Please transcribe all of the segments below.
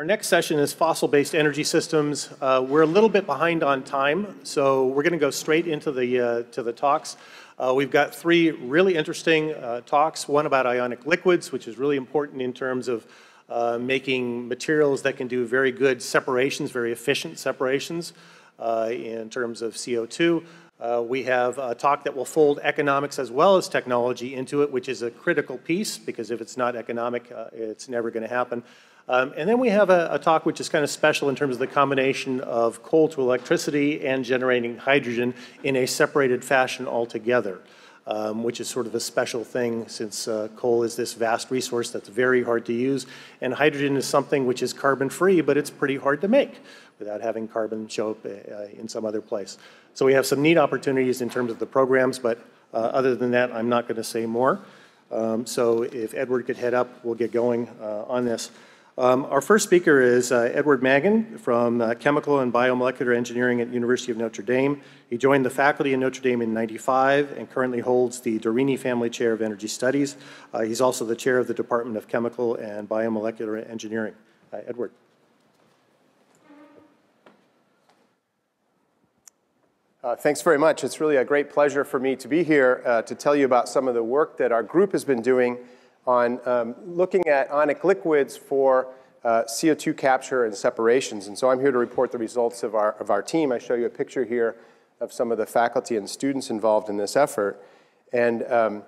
Our next session is fossil-based energy systems. Uh, we're a little bit behind on time, so we're going to go straight into the, uh, to the talks. Uh, we've got three really interesting uh, talks, one about ionic liquids, which is really important in terms of uh, making materials that can do very good separations, very efficient separations uh, in terms of CO2. Uh, we have a talk that will fold economics as well as technology into it, which is a critical piece because if it's not economic, it's never going to happen. Um, and then we have a, a, talk which is kind of special in terms of the combination of coal to electricity and generating hydrogen in a separated fashion altogether um, which is sort of a special thing since uh, coal is this vast resource that's very hard to use. And hydrogen is something which is carbon free, but it's pretty hard to make without having carbon show up uh, in some other place. So we have some neat opportunities in terms of the programs, but uh, other than that, I'm not going to say more. Um, so if Edward could head up, we'll get going uh, on this. Um, our first speaker is uh, Edward Maginn from uh, Chemical and Biomolecular Engineering at University of Notre Dame. He joined the faculty in Notre Dame in 95 and currently holds the Dorini Family Chair of Energy Studies. Uh, he's also the chair of the Department of Chemical and Biomolecular Engineering. Uh, Edward. Uh, thanks very much. It's really a great pleasure for me to be here uh, to tell you about some of the work that our group has been doing on um, looking at ionic liquids for uh, CO2 capture and separations. And so I'm here to report the results of our, of our team. I show you a picture here of some of the faculty and students involved in this effort. And um,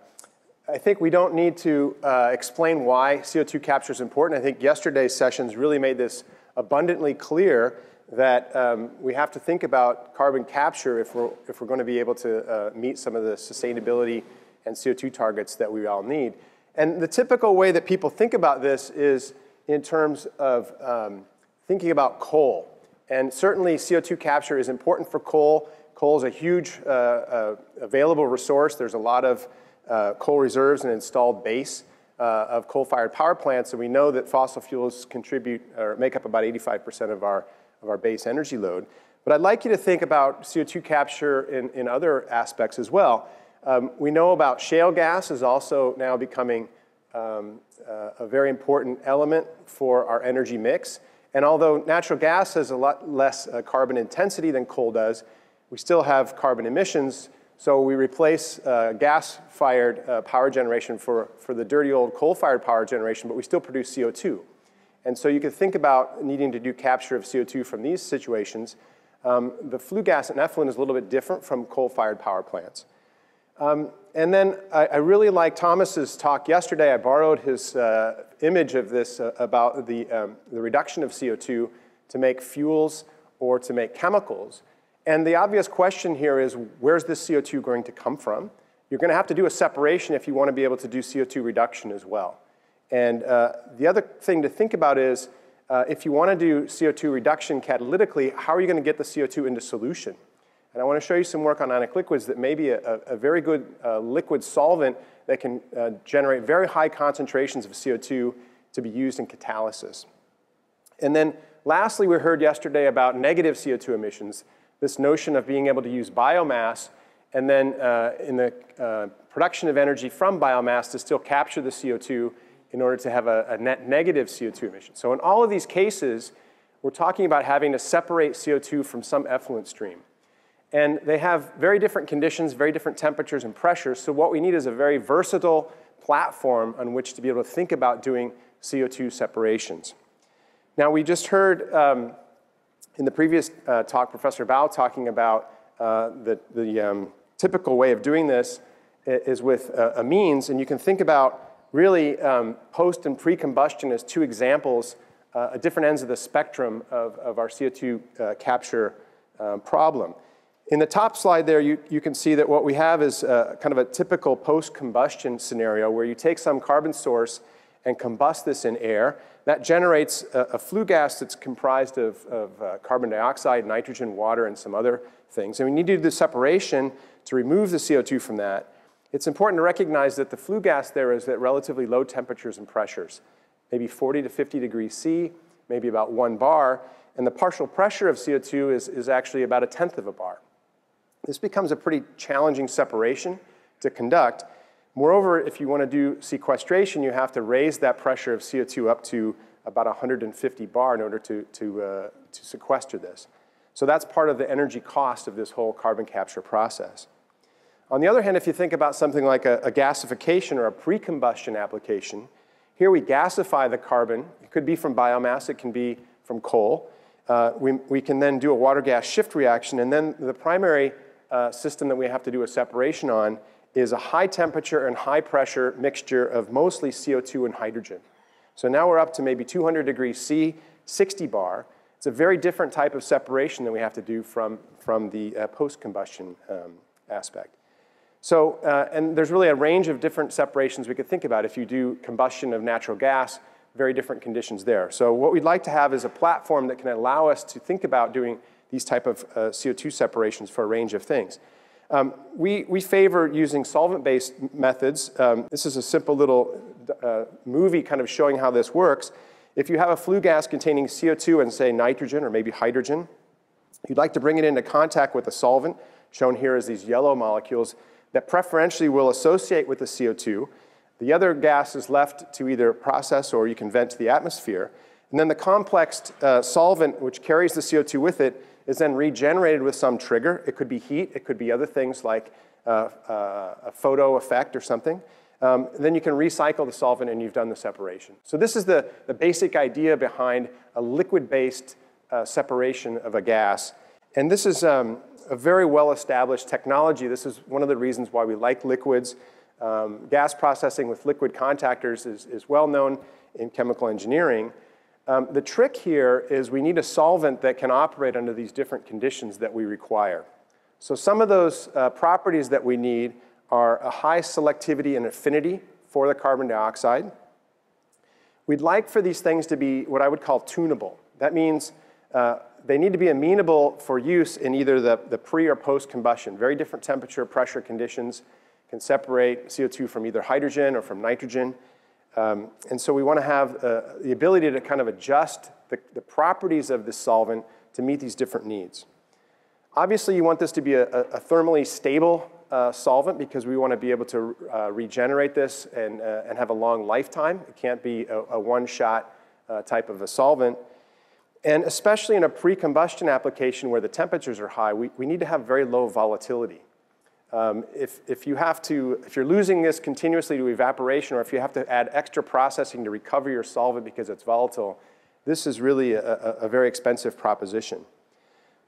I think we don't need to uh, explain why CO2 capture is important. I think yesterday's sessions really made this abundantly clear that um, we have to think about carbon capture if we're, if we're going to be able to uh, meet some of the sustainability and CO2 targets that we all need. And the typical way that people think about this is in terms of um, thinking about coal. And certainly CO2 capture is important for coal. Coal is a huge uh, uh, available resource. There's a lot of uh, coal reserves and installed base uh, of coal-fired power plants, and we know that fossil fuels contribute or make up about 85% of our, of our base energy load. But I'd like you to think about CO2 capture in, in other aspects as well. Um, we know about shale gas is also now becoming um, uh, a very important element for our energy mix. And although natural gas has a lot less uh, carbon intensity than coal does, we still have carbon emissions. So we replace uh, gas-fired uh, power generation for, for the dirty old coal-fired power generation, but we still produce CO2. And so you could think about needing to do capture of CO2 from these situations. Um, the flue gas and effluent is a little bit different from coal-fired power plants. Um, and then I, I, really like Thomas's talk yesterday. I borrowed his uh, image of this uh, about the, um, the reduction of CO2 to make fuels or to make chemicals. And the obvious question here is, where's this CO2 going to come from? You're going to have to do a separation if you want to be able to do CO2 reduction as well. And uh, the other thing to think about is, uh, if you want to do CO2 reduction catalytically, how are you going to get the CO2 into solution? And I want to show you some work on ionic liquids that may be a, a very good uh, liquid solvent that can uh, generate very high concentrations of CO2 to be used in catalysis. And then lastly, we heard yesterday about negative CO2 emissions, this notion of being able to use biomass and then uh, in the uh, production of energy from biomass to still capture the CO2 in order to have a, a net negative CO2 emission. So in all of these cases, we're talking about having to separate CO2 from some effluent stream. And they have very different conditions, very different temperatures and pressures. So what we need is a very versatile platform on which to be able to think about doing CO2 separations. Now, we just heard um, in the previous uh, talk, Professor Bao talking about uh, the, the um, typical way of doing this is with uh, amines. And you can think about really um, post and pre-combustion as two examples uh, at different ends of the spectrum of, of our CO2 uh, capture um, problem. In the top slide there, you, you can see that what we have is a, kind of a typical post-combustion scenario where you take some carbon source and combust this in air. That generates a, a flue gas that's comprised of, of uh, carbon dioxide, nitrogen, water, and some other things. And we need to do the separation to remove the CO2 from that. It's important to recognize that the flue gas there is at relatively low temperatures and pressures, maybe 40 to 50 degrees C, maybe about one bar, and the partial pressure of CO2 is, is actually about a tenth of a bar. This becomes a pretty challenging separation to conduct. Moreover, if you want to do sequestration, you have to raise that pressure of CO2 up to about 150 bar in order to, to, uh, to sequester this. So that's part of the energy cost of this whole carbon capture process. On the other hand, if you think about something like a, a gasification or a pre-combustion application, here we gasify the carbon. It could be from biomass, it can be from coal. Uh, we, we can then do a water gas shift reaction, and then the primary uh, system that we have to do a separation on is a high temperature and high pressure mixture of mostly CO2 and hydrogen. So now we're up to maybe 200 degrees C, 60 bar. It's a very different type of separation than we have to do from, from the uh, post-combustion um, aspect. So, uh, and there's really a range of different separations we could think about. If you do combustion of natural gas, very different conditions there. So what we'd like to have is a platform that can allow us to think about doing these type of uh, CO2 separations for a range of things. Um, we, we favor using solvent-based methods. Um, this is a simple little uh, movie kind of showing how this works. If you have a flue gas containing CO2 and say nitrogen or maybe hydrogen, you'd like to bring it into contact with a solvent, shown here as these yellow molecules, that preferentially will associate with the CO2. The other gas is left to either process or you can vent to the atmosphere. And then the complex uh, solvent, which carries the CO2 with it, is then regenerated with some trigger. It could be heat, it could be other things like uh, uh, a photo effect or something. Um, then you can recycle the solvent and you've done the separation. So this is the, the basic idea behind a liquid-based uh, separation of a gas. And this is um, a very well-established technology. This is one of the reasons why we like liquids. Um, gas processing with liquid contactors is, is well known in chemical engineering. Um, the trick here is we need a solvent that can operate under these different conditions that we require. So some of those uh, properties that we need are a high selectivity and affinity for the carbon dioxide. We'd like for these things to be what I would call tunable. That means uh, they need to be amenable for use in either the, the pre or post combustion. Very different temperature, pressure conditions can separate CO2 from either hydrogen or from nitrogen. Um, and so we want to have uh, the ability to kind of adjust the, the properties of this solvent to meet these different needs. Obviously, you want this to be a, a thermally stable uh, solvent because we want to be able to uh, regenerate this and, uh, and have a long lifetime. It can't be a, a one-shot uh, type of a solvent. And especially in a pre-combustion application where the temperatures are high, we, we need to have very low volatility. Um, if, if you have to, if you're losing this continuously to evaporation, or if you have to add extra processing to recover your solvent because it's volatile, this is really a, a, a very expensive proposition.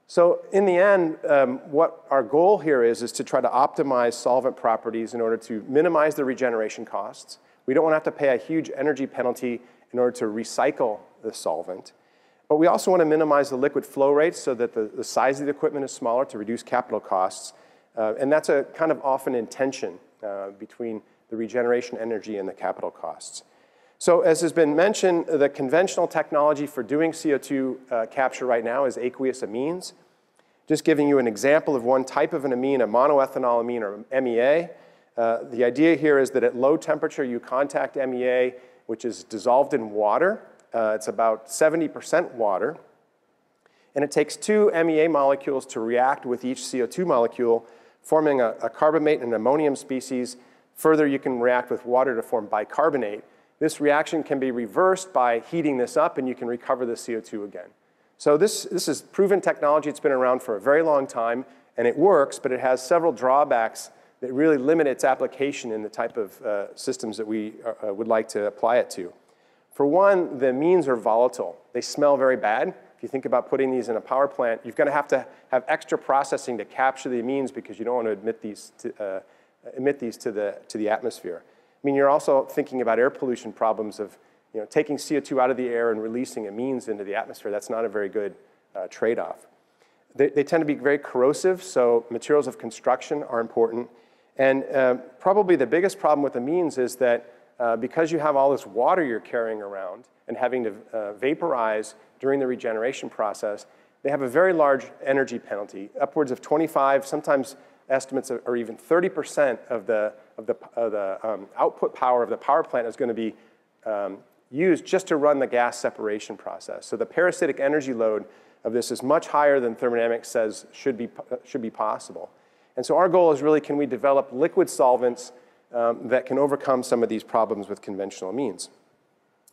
So in the end, um, what our goal here is, is to try to optimize solvent properties in order to minimize the regeneration costs. We don't want to have to pay a huge energy penalty in order to recycle the solvent. But we also want to minimize the liquid flow rates so that the, the size of the equipment is smaller to reduce capital costs. Uh, and that's a kind of often in tension uh, between the regeneration energy and the capital costs. So as has been mentioned, the conventional technology for doing CO2 uh, capture right now is aqueous amines. Just giving you an example of one type of an amine, a monoethanol amine or MEA. Uh, the idea here is that at low temperature you contact MEA, which is dissolved in water, uh, it's about 70% water. And it takes two MEA molecules to react with each CO2 molecule, forming a, a carbamate and an ammonium species. Further, you can react with water to form bicarbonate. This reaction can be reversed by heating this up, and you can recover the CO2 again. So this, this is proven technology. It's been around for a very long time, and it works, but it has several drawbacks that really limit its application in the type of uh, systems that we uh, would like to apply it to. For one, the amines are volatile. They smell very bad. You think about putting these in a power plant, you're going to have to have extra processing to capture the amines because you don't want to emit these to, uh, emit these to the, to the atmosphere. I mean, you're also thinking about air pollution problems of you know, taking CO2 out of the air and releasing amines into the atmosphere. That's not a very good uh, trade-off. They, they, tend to be very corrosive, so materials of construction are important. And uh, probably the biggest problem with amines is that uh, because you have all this water you're carrying around and having to uh, vaporize during the regeneration process, they have a very large energy penalty, upwards of 25, sometimes estimates are even 30% of the, of the, of the um, output power of the power plant is going to be um, used just to run the gas separation process. So the parasitic energy load of this is much higher than thermodynamics says should be, should be possible. And so our goal is really, can we develop liquid solvents um, that can overcome some of these problems with conventional means.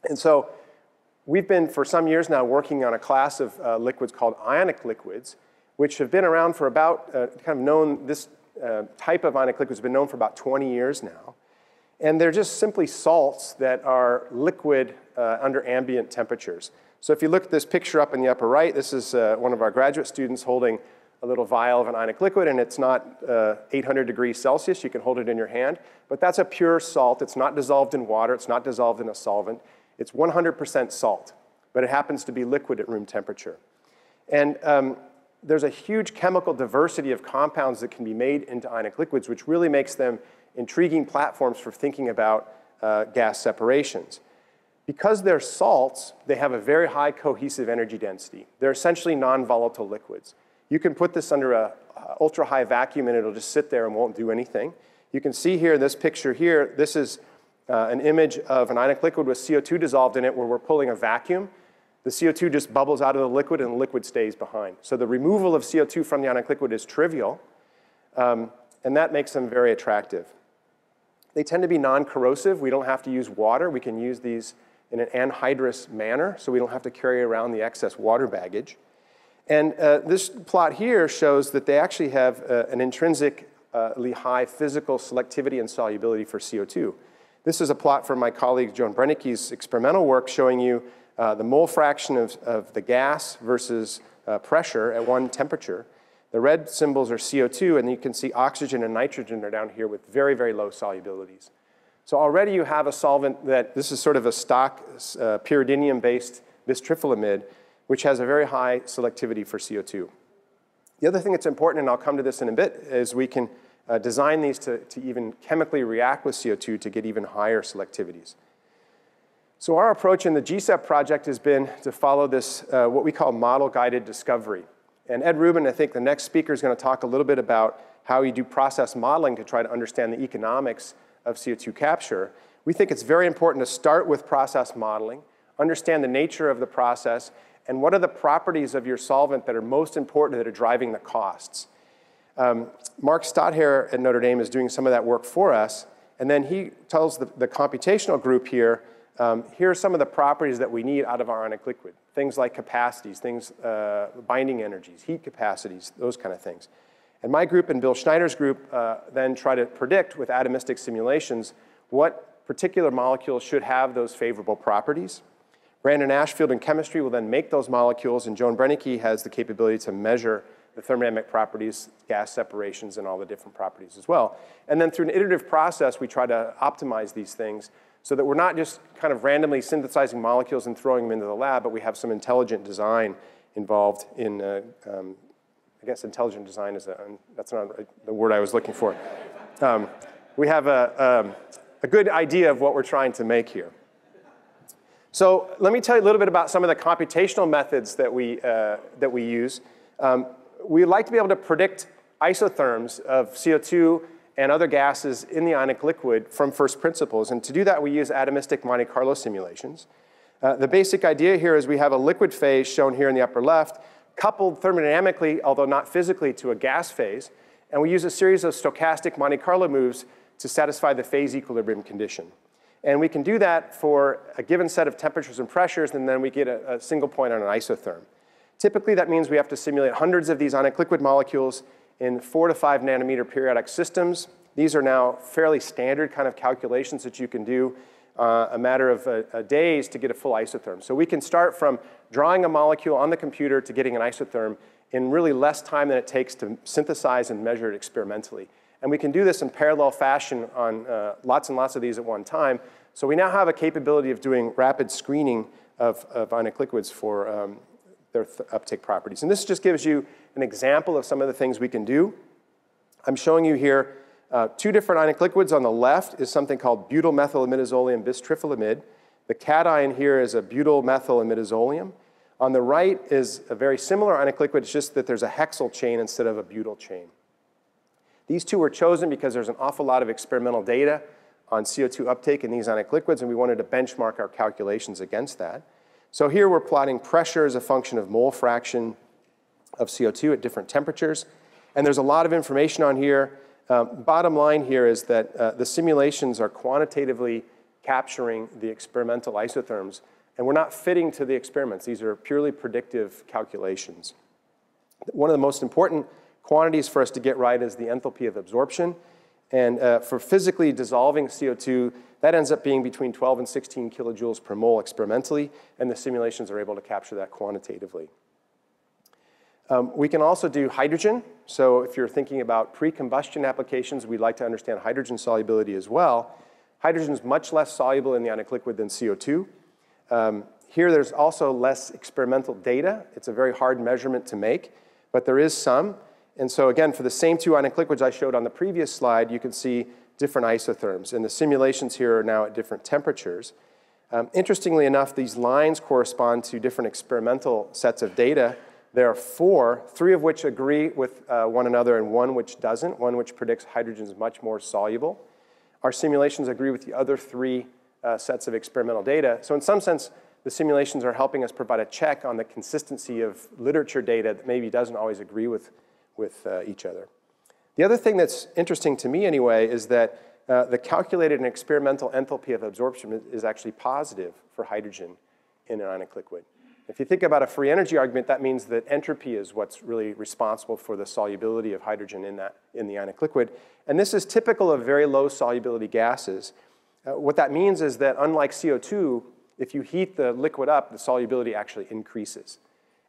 And so we've been for some years now working on a class of uh, liquids called ionic liquids, which have been around for about, uh, kind of known, this uh, type of ionic liquids has been known for about 20 years now. And they're just simply salts that are liquid uh, under ambient temperatures. So if you look at this picture up in the upper right, this is uh, one of our graduate students holding a little vial of an ionic liquid, and it's not uh, 800 degrees Celsius. You can hold it in your hand. But that's a pure salt. It's not dissolved in water. It's not dissolved in a solvent. It's 100% salt, but it happens to be liquid at room temperature. And um, there's a huge chemical diversity of compounds that can be made into ionic liquids, which really makes them intriguing platforms for thinking about uh, gas separations. Because they're salts, they have a very high cohesive energy density. They're essentially non-volatile liquids. You can put this under a ultra high vacuum and it'll just sit there and won't do anything. You can see here, in this picture here, this is uh, an image of an ionic liquid with CO2 dissolved in it where we're pulling a vacuum. The CO2 just bubbles out of the liquid and the liquid stays behind. So the removal of CO2 from the ionic liquid is trivial, um, and that makes them very attractive. They tend to be non-corrosive. We don't have to use water. We can use these in an anhydrous manner, so we don't have to carry around the excess water baggage. And uh, this plot here shows that they actually have uh, an intrinsically high physical selectivity and solubility for CO2. This is a plot from my colleague Joan Brennecke's experimental work showing you uh, the mole fraction of, of the gas versus uh, pressure at one temperature. The red symbols are CO2, and you can see oxygen and nitrogen are down here with very, very low solubilities. So already you have a solvent that, this is sort of a stock uh, pyridinium-based bistriflamide which has a very high selectivity for CO2. The other thing that's important, and I'll come to this in a bit, is we can uh, design these to, to even chemically react with CO2 to get even higher selectivities. So our approach in the GCEP project has been to follow this, uh, what we call model-guided discovery. And Ed Rubin, I think the next speaker is going to talk a little bit about how you do process modeling to try to understand the economics of CO2 capture. We think it's very important to start with process modeling, understand the nature of the process, and what are the properties of your solvent that are most important that are driving the costs. Um, Mark Stadtherr at Notre Dame is doing some of that work for us, and then he tells the, the computational group here, um, here are some of the properties that we need out of our ionic liquid. Things like capacities, things, uh, binding energies, heat capacities, those kind of things. And my group and Bill Schneider's group uh, then try to predict with atomistic simulations what particular molecules should have those favorable properties. Brandon Ashfeld in chemistry will then make those molecules, and Joan Brennecke has the capability to measure the thermodynamic properties, gas separations, and all the different properties as well. And then through an iterative process, we try to optimize these things so that we're not just kind of randomly synthesizing molecules and throwing them into the lab, but we have some intelligent design involved in, uh, um, I guess intelligent design is, a, that's not the word I was looking for. Um, we have a, um, a good idea of what we're trying to make here. So let me tell you a little bit about some of the computational methods that we, uh, that we use. Um, we like to be able to predict isotherms of CO2 and other gases in the ionic liquid from first principles. And to do that, we use atomistic Monte Carlo simulations. Uh, the basic idea here is we have a liquid phase shown here in the upper left, coupled thermodynamically, although not physically, to a gas phase. And we use a series of stochastic Monte Carlo moves to satisfy the phase equilibrium condition. And we can do that for a given set of temperatures and pressures, and then we get a, a single point on an isotherm. Typically, that means we have to simulate hundreds of these ionic liquid molecules in four to five nanometer periodic systems. These are now fairly standard kind of calculations that you can do uh, a matter of uh, days to get a full isotherm. So we can start from drawing a molecule on the computer to getting an isotherm in really less time than it takes to synthesize and measure it experimentally. And we can do this in parallel fashion on uh, lots and lots of these at one time. So we now have a capability of doing rapid screening of, of ionic liquids for um, their th uptake properties. And this just gives you an example of some of the things we can do. I'm showing you here uh, two different ionic liquids. On the left is something called butyl methylimidazolium bistriflamide. The cation here is a butyl methylimidazolium. On the right is a very similar ionic liquid, it's just that there's a hexyl chain instead of a butyl chain. These two were chosen because there's an awful lot of experimental data on CO2 uptake in these ionic liquids, and we wanted to benchmark our calculations against that. So here we're plotting pressure as a function of mole fraction of CO2 at different temperatures. And there's a lot of information on here. Um, bottom line here is that uh, the simulations are quantitatively capturing the experimental isotherms And we're not fitting to the experiments. These are purely predictive calculations. One of the most important quantities for us to get right is the enthalpy of absorption. And uh, for physically dissolving CO2, that ends up being between 12 and 16 kilojoules per mole experimentally, and the simulations are able to capture that quantitatively. Um, we can also do hydrogen. So if you're thinking about pre-combustion applications, we'd like to understand hydrogen solubility as well. Hydrogen is much less soluble in the ionic liquid than CO2. Um, here, there's also less experimental data. It's a very hard measurement to make, but there is some. And so again, for the same two ionic liquids I showed on the previous slide, you can see different isotherms. And the simulations here are now at different temperatures. Um, interestingly enough, these lines correspond to different experimental sets of data. There are four, three of which agree with uh, one another and one which doesn't, one which predicts hydrogen is much more soluble. Our simulations agree with the other three uh, sets of experimental data. So in some sense, the simulations are helping us provide a check on the consistency of literature data that maybe doesn't always agree with with uh, each other. The other thing that's interesting to me anyway is that uh, the calculated and experimental enthalpy of absorption is actually positive for hydrogen in an ionic liquid. If you think about a free energy argument, that means that entropy is what's really responsible for the solubility of hydrogen in, that, in the ionic liquid. And this is typical of very low solubility gases. Uh, what that means is that unlike CO2, if you heat the liquid up, the solubility actually increases.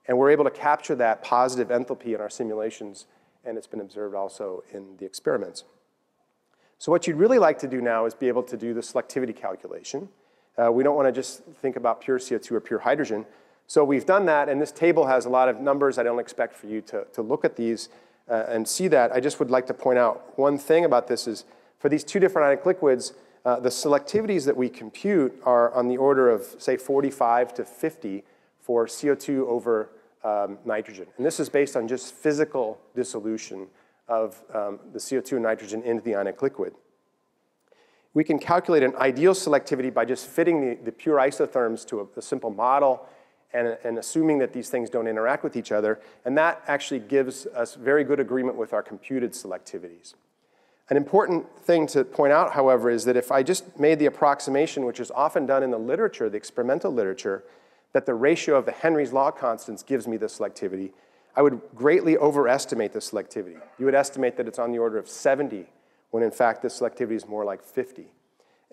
And we're able to capture that positive enthalpy in our simulations, and it's been observed also in the experiments. So what you'd really like to do now is be able to do the selectivity calculation. Uh, we don't want to just think about pure CO2 or pure hydrogen. So we've done that, and this table has a lot of numbers. I don't expect for you to, to look at these uh, and see that. I just would like to point out one thing about this is for these two different ionic liquids, uh, the selectivities that we compute are on the order of, say, 45 to 50 for CO2 over um, nitrogen. And this is based on just physical dissolution of um, the CO2 and nitrogen into the ionic liquid. We can calculate an ideal selectivity by just fitting the, the pure isotherms to a, a simple model and, and, assuming that these things don't interact with each other. And that actually gives us very good agreement with our computed selectivities. An important thing to point out, however, is that if I just made the approximation, which is often done in the literature, the experimental literature, that the ratio of the Henry's law constants gives me the selectivity, I would greatly overestimate the selectivity. You would estimate that it's on the order of 70, when in fact the selectivity is more like 50.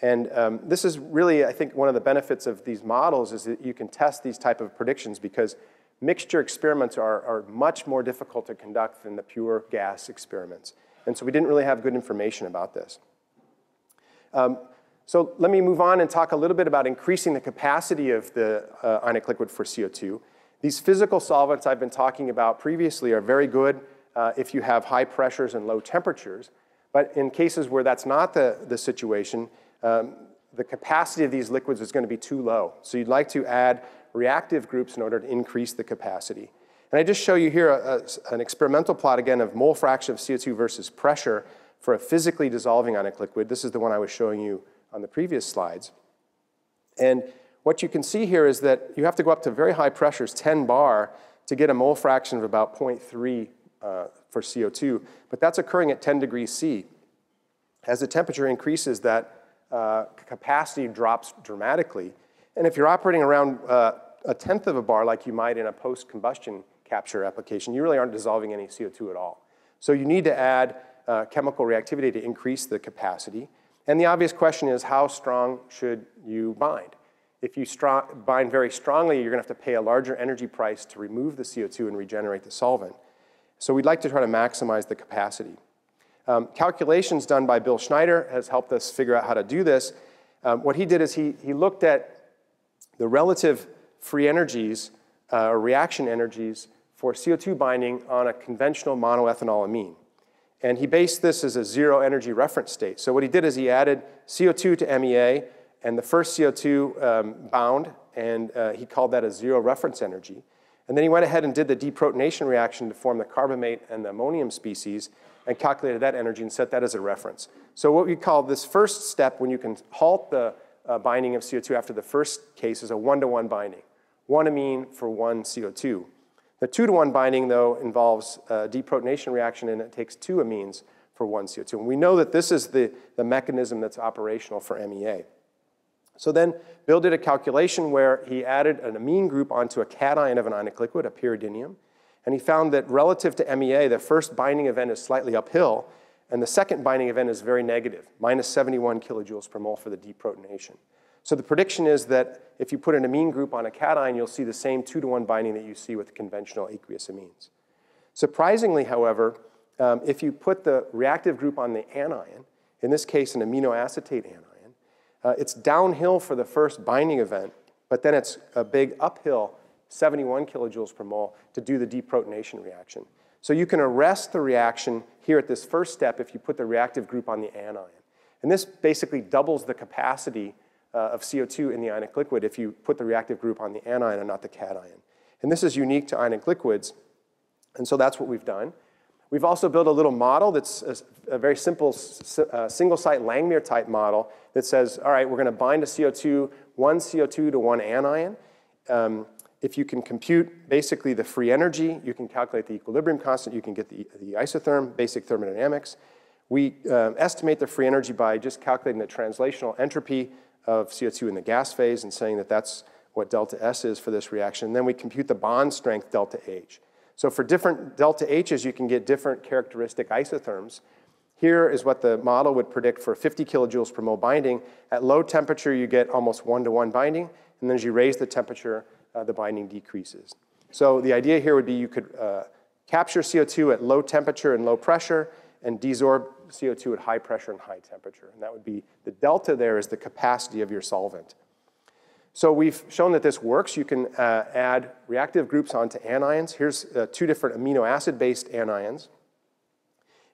And um, this is really, I think, one of the benefits of these models is that you can test these type of predictions because mixture experiments are, are much more difficult to conduct than the pure gas experiments. And so we didn't really have good information about this. Um, so let me move on and talk a little bit about increasing the capacity of the uh, ionic liquid for CO2. These physical solvents I've been talking about previously are very good uh, if you have high pressures and low temperatures. But in cases where that's not the, the situation, um, the capacity of these liquids is going to be too low. So you'd like to add reactive groups in order to increase the capacity. And I just show you here a, a, an experimental plot again of mole fraction of CO2 versus pressure for a physically dissolving ionic liquid. This is the one I was showing you on the previous slides. And what you can see here is that you have to go up to very high pressures, 10 bar, to get a mole fraction of about 0.3 uh, for CO2, but that's occurring at 10 degrees C. As the temperature increases, that uh, capacity drops dramatically. And if you're operating around uh, a tenth of a bar like you might in a post-combustion capture application, you really aren't dissolving any CO2 at all. So you need to add uh, chemical reactivity to increase the capacity. And the obvious question is how strong should you bind? If you bind very strongly, you're going to have to pay a larger energy price to remove the CO2 and regenerate the solvent. So we'd like to try to maximize the capacity. Um, calculations done by Bill Schneider has helped us figure out how to do this. Um, what he did is he, he looked at the relative free energies, uh, or reaction energies, for CO2 binding on a conventional monoethanolamine. And he based this as a zero energy reference state. So what he did is he added CO2 to MEA, and the first CO2 um, bound, and uh, he called that a zero reference energy. And then he went ahead and did the deprotonation reaction to form the carbamate and the ammonium species, and calculated that energy and set that as a reference. So what we call this first step, when you can halt the uh, binding of CO2 after the first case, is a one-to-one -one binding. One amine for one CO2. The two to one binding, though, involves a deprotonation reaction and it takes two amines for one CO2. And we know that this is the, the mechanism that's operational for MEA. So then Bill did a calculation where he added an amine group onto a cation of an ionic liquid, a pyridinium, and he found that relative to MEA, the first binding event is slightly uphill, and the second binding event is very negative, minus 71 kilojoules per mole for the deprotonation. So the prediction is that if you put an amine group on a cation, you'll see the same two to one binding that you see with conventional aqueous amines. Surprisingly, however, um, if you put the reactive group on the anion, in this case an amino acetate anion, uh, it's downhill for the first binding event, but then it's a big uphill, 71 kilojoules per mole, to do the deprotonation reaction. So you can arrest the reaction here at this first step if you put the reactive group on the anion. And this basically doubles the capacity uh, of CO2 in the ionic liquid if you put the reactive group on the anion and not the cation. And this is unique to ionic liquids, and so that's what we've done. We've also built a little model that's a, a very simple uh, single-site Langmuir type model that says, all right, we're going to bind a CO2, one CO2 to one anion. Um, if you can compute basically the free energy, you can calculate the equilibrium constant, you can get the, the isotherm, basic thermodynamics. We uh, estimate the free energy by just calculating the translational entropy of CO2 in the gas phase and saying that that's what delta S is for this reaction. And then we compute the bond strength delta H. So for different delta H's, you can get different characteristic isotherms. Here is what the model would predict for 50 kilojoules per mole binding. At low temperature, you get almost one-to-one -one binding, and then as you raise the temperature, uh, the binding decreases. So the idea here would be you could uh, capture CO2 at low temperature and low pressure, and desorb CO2 at high pressure and high temperature. And that would be, the delta there is the capacity of your solvent. So we've shown that this works. You can uh, add reactive groups onto anions. Here's uh, two different amino acid-based anions.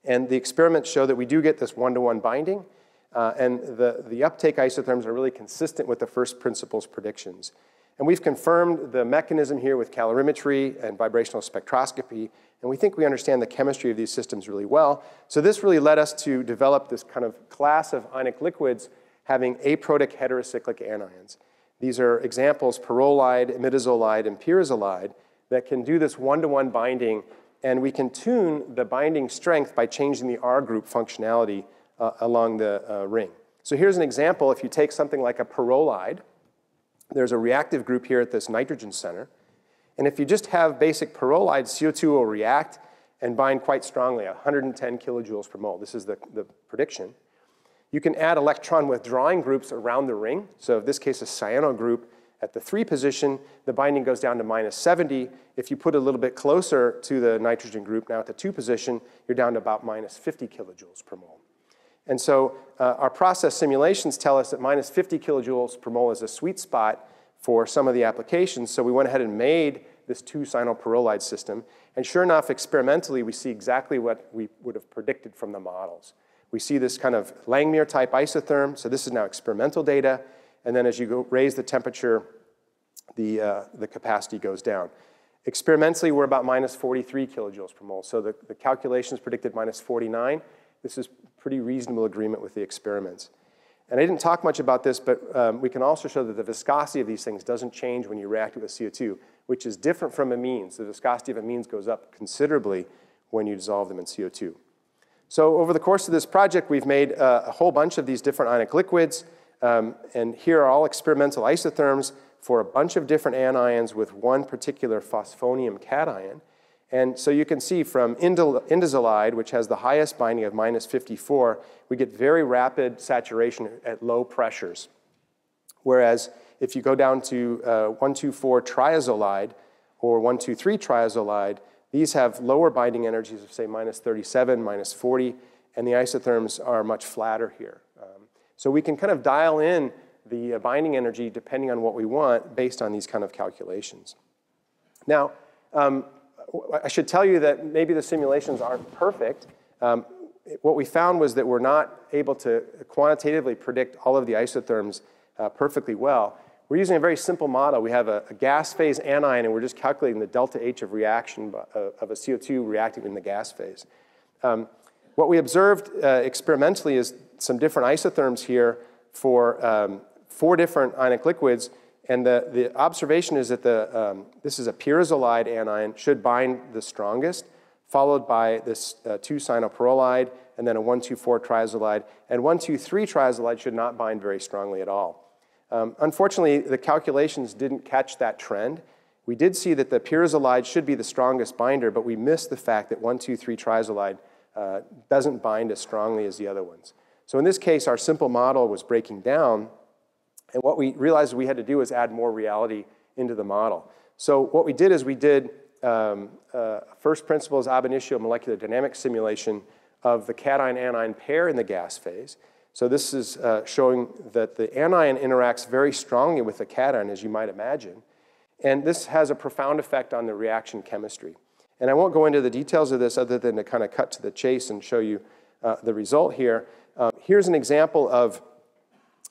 And the experiments show that we do get this one-to-one -one binding. Uh, and the, the uptake isotherms are really consistent with the first principles predictions. And we've confirmed the mechanism here with calorimetry and vibrational spectroscopy. And we think we understand the chemistry of these systems really well. So this really led us to develop this kind of class of ionic liquids having aprotic heterocyclic anions. These are examples, pyrrolide, imidazolide, and pyrazolide, that can do this one-to-one -one binding, and we can tune the binding strength by changing the R group functionality uh, along the uh, ring. So here's an example. If you take something like a pyrrolide, there's a reactive group here at this nitrogen center, and if you just have basic pyrrolide, CO2 will react and bind quite strongly, 110 kilojoules per mole. This is the, the prediction. You can add electron withdrawing groups around the ring. So in this case, a cyano group at the three position, the binding goes down to minus 70. If you put a little bit closer to the nitrogen group, now at the two position, you're down to about minus 50 kilojoules per mole. And so uh, our process simulations tell us that minus 50 kilojoules per mole is a sweet spot for some of the applications. So we went ahead and made this two cyanopyrrolide system. And sure enough, experimentally, we see exactly what we would have predicted from the models. We see this kind of Langmuir type isotherm. So this is now experimental data. And then as you go raise the temperature, the, uh, the capacity goes down. Experimentally, we're about minus 43 kilojoules per mole. So the, the calculations predicted minus 49. This is pretty reasonable agreement with the experiments. And I didn't talk much about this, but um, we can also show that the viscosity of these things doesn't change when you react it with CO2, which is different from amines. The viscosity of amines goes up considerably when you dissolve them in CO2. So over the course of this project, we've made uh, a whole bunch of these different ionic liquids. Um, and here are all experimental isotherms for a bunch of different anions with one particular phosphonium cation. And so you can see from indazolide, which has the highest binding of minus 54, we get very rapid saturation at low pressures. Whereas if you go down to uh, 124 triazolide or 123 triazolide, these have lower binding energies of, say, minus 37, minus 40, and the isotherms are much flatter here. Um, so we can kind of dial in the uh, binding energy depending on what we want based on these kind of calculations. Now, um, I should tell you that maybe the simulations aren't perfect. Um, what we found was that we're not able to quantitatively predict all of the isotherms uh, perfectly well. We're using a very simple model. We have a, a, gas phase anion, and we're just calculating the delta H of reaction uh, of a CO2 reacting in the gas phase. Um, what we observed uh, experimentally is some different isotherms here for um, four different ionic liquids, and the, the observation is that the, um, this is a pyrazolide anion, should bind the strongest, followed by this uh, 2-cyanopyrrolide, and then a 1,2,4 triazolide, and 1,2,3 triazolide should not bind very strongly at all. Um, unfortunately, the calculations didn't catch that trend. We did see that the pyrazolide should be the strongest binder, but we missed the fact that 1,2,3-triazolide uh, doesn't bind as strongly as the other ones. So in this case, our simple model was breaking down, and what we realized we had to do was add more reality into the model. So what we did is we did um, uh, first principles ab initio molecular dynamics simulation of the cation-anion pair in the gas phase. So this is uh, showing that the anion interacts very strongly with the cation, as you might imagine. And this has a profound effect on the reaction chemistry. And I won't go into the details of this other than to kind of cut to the chase and show you uh, the result here. Um, here's an example of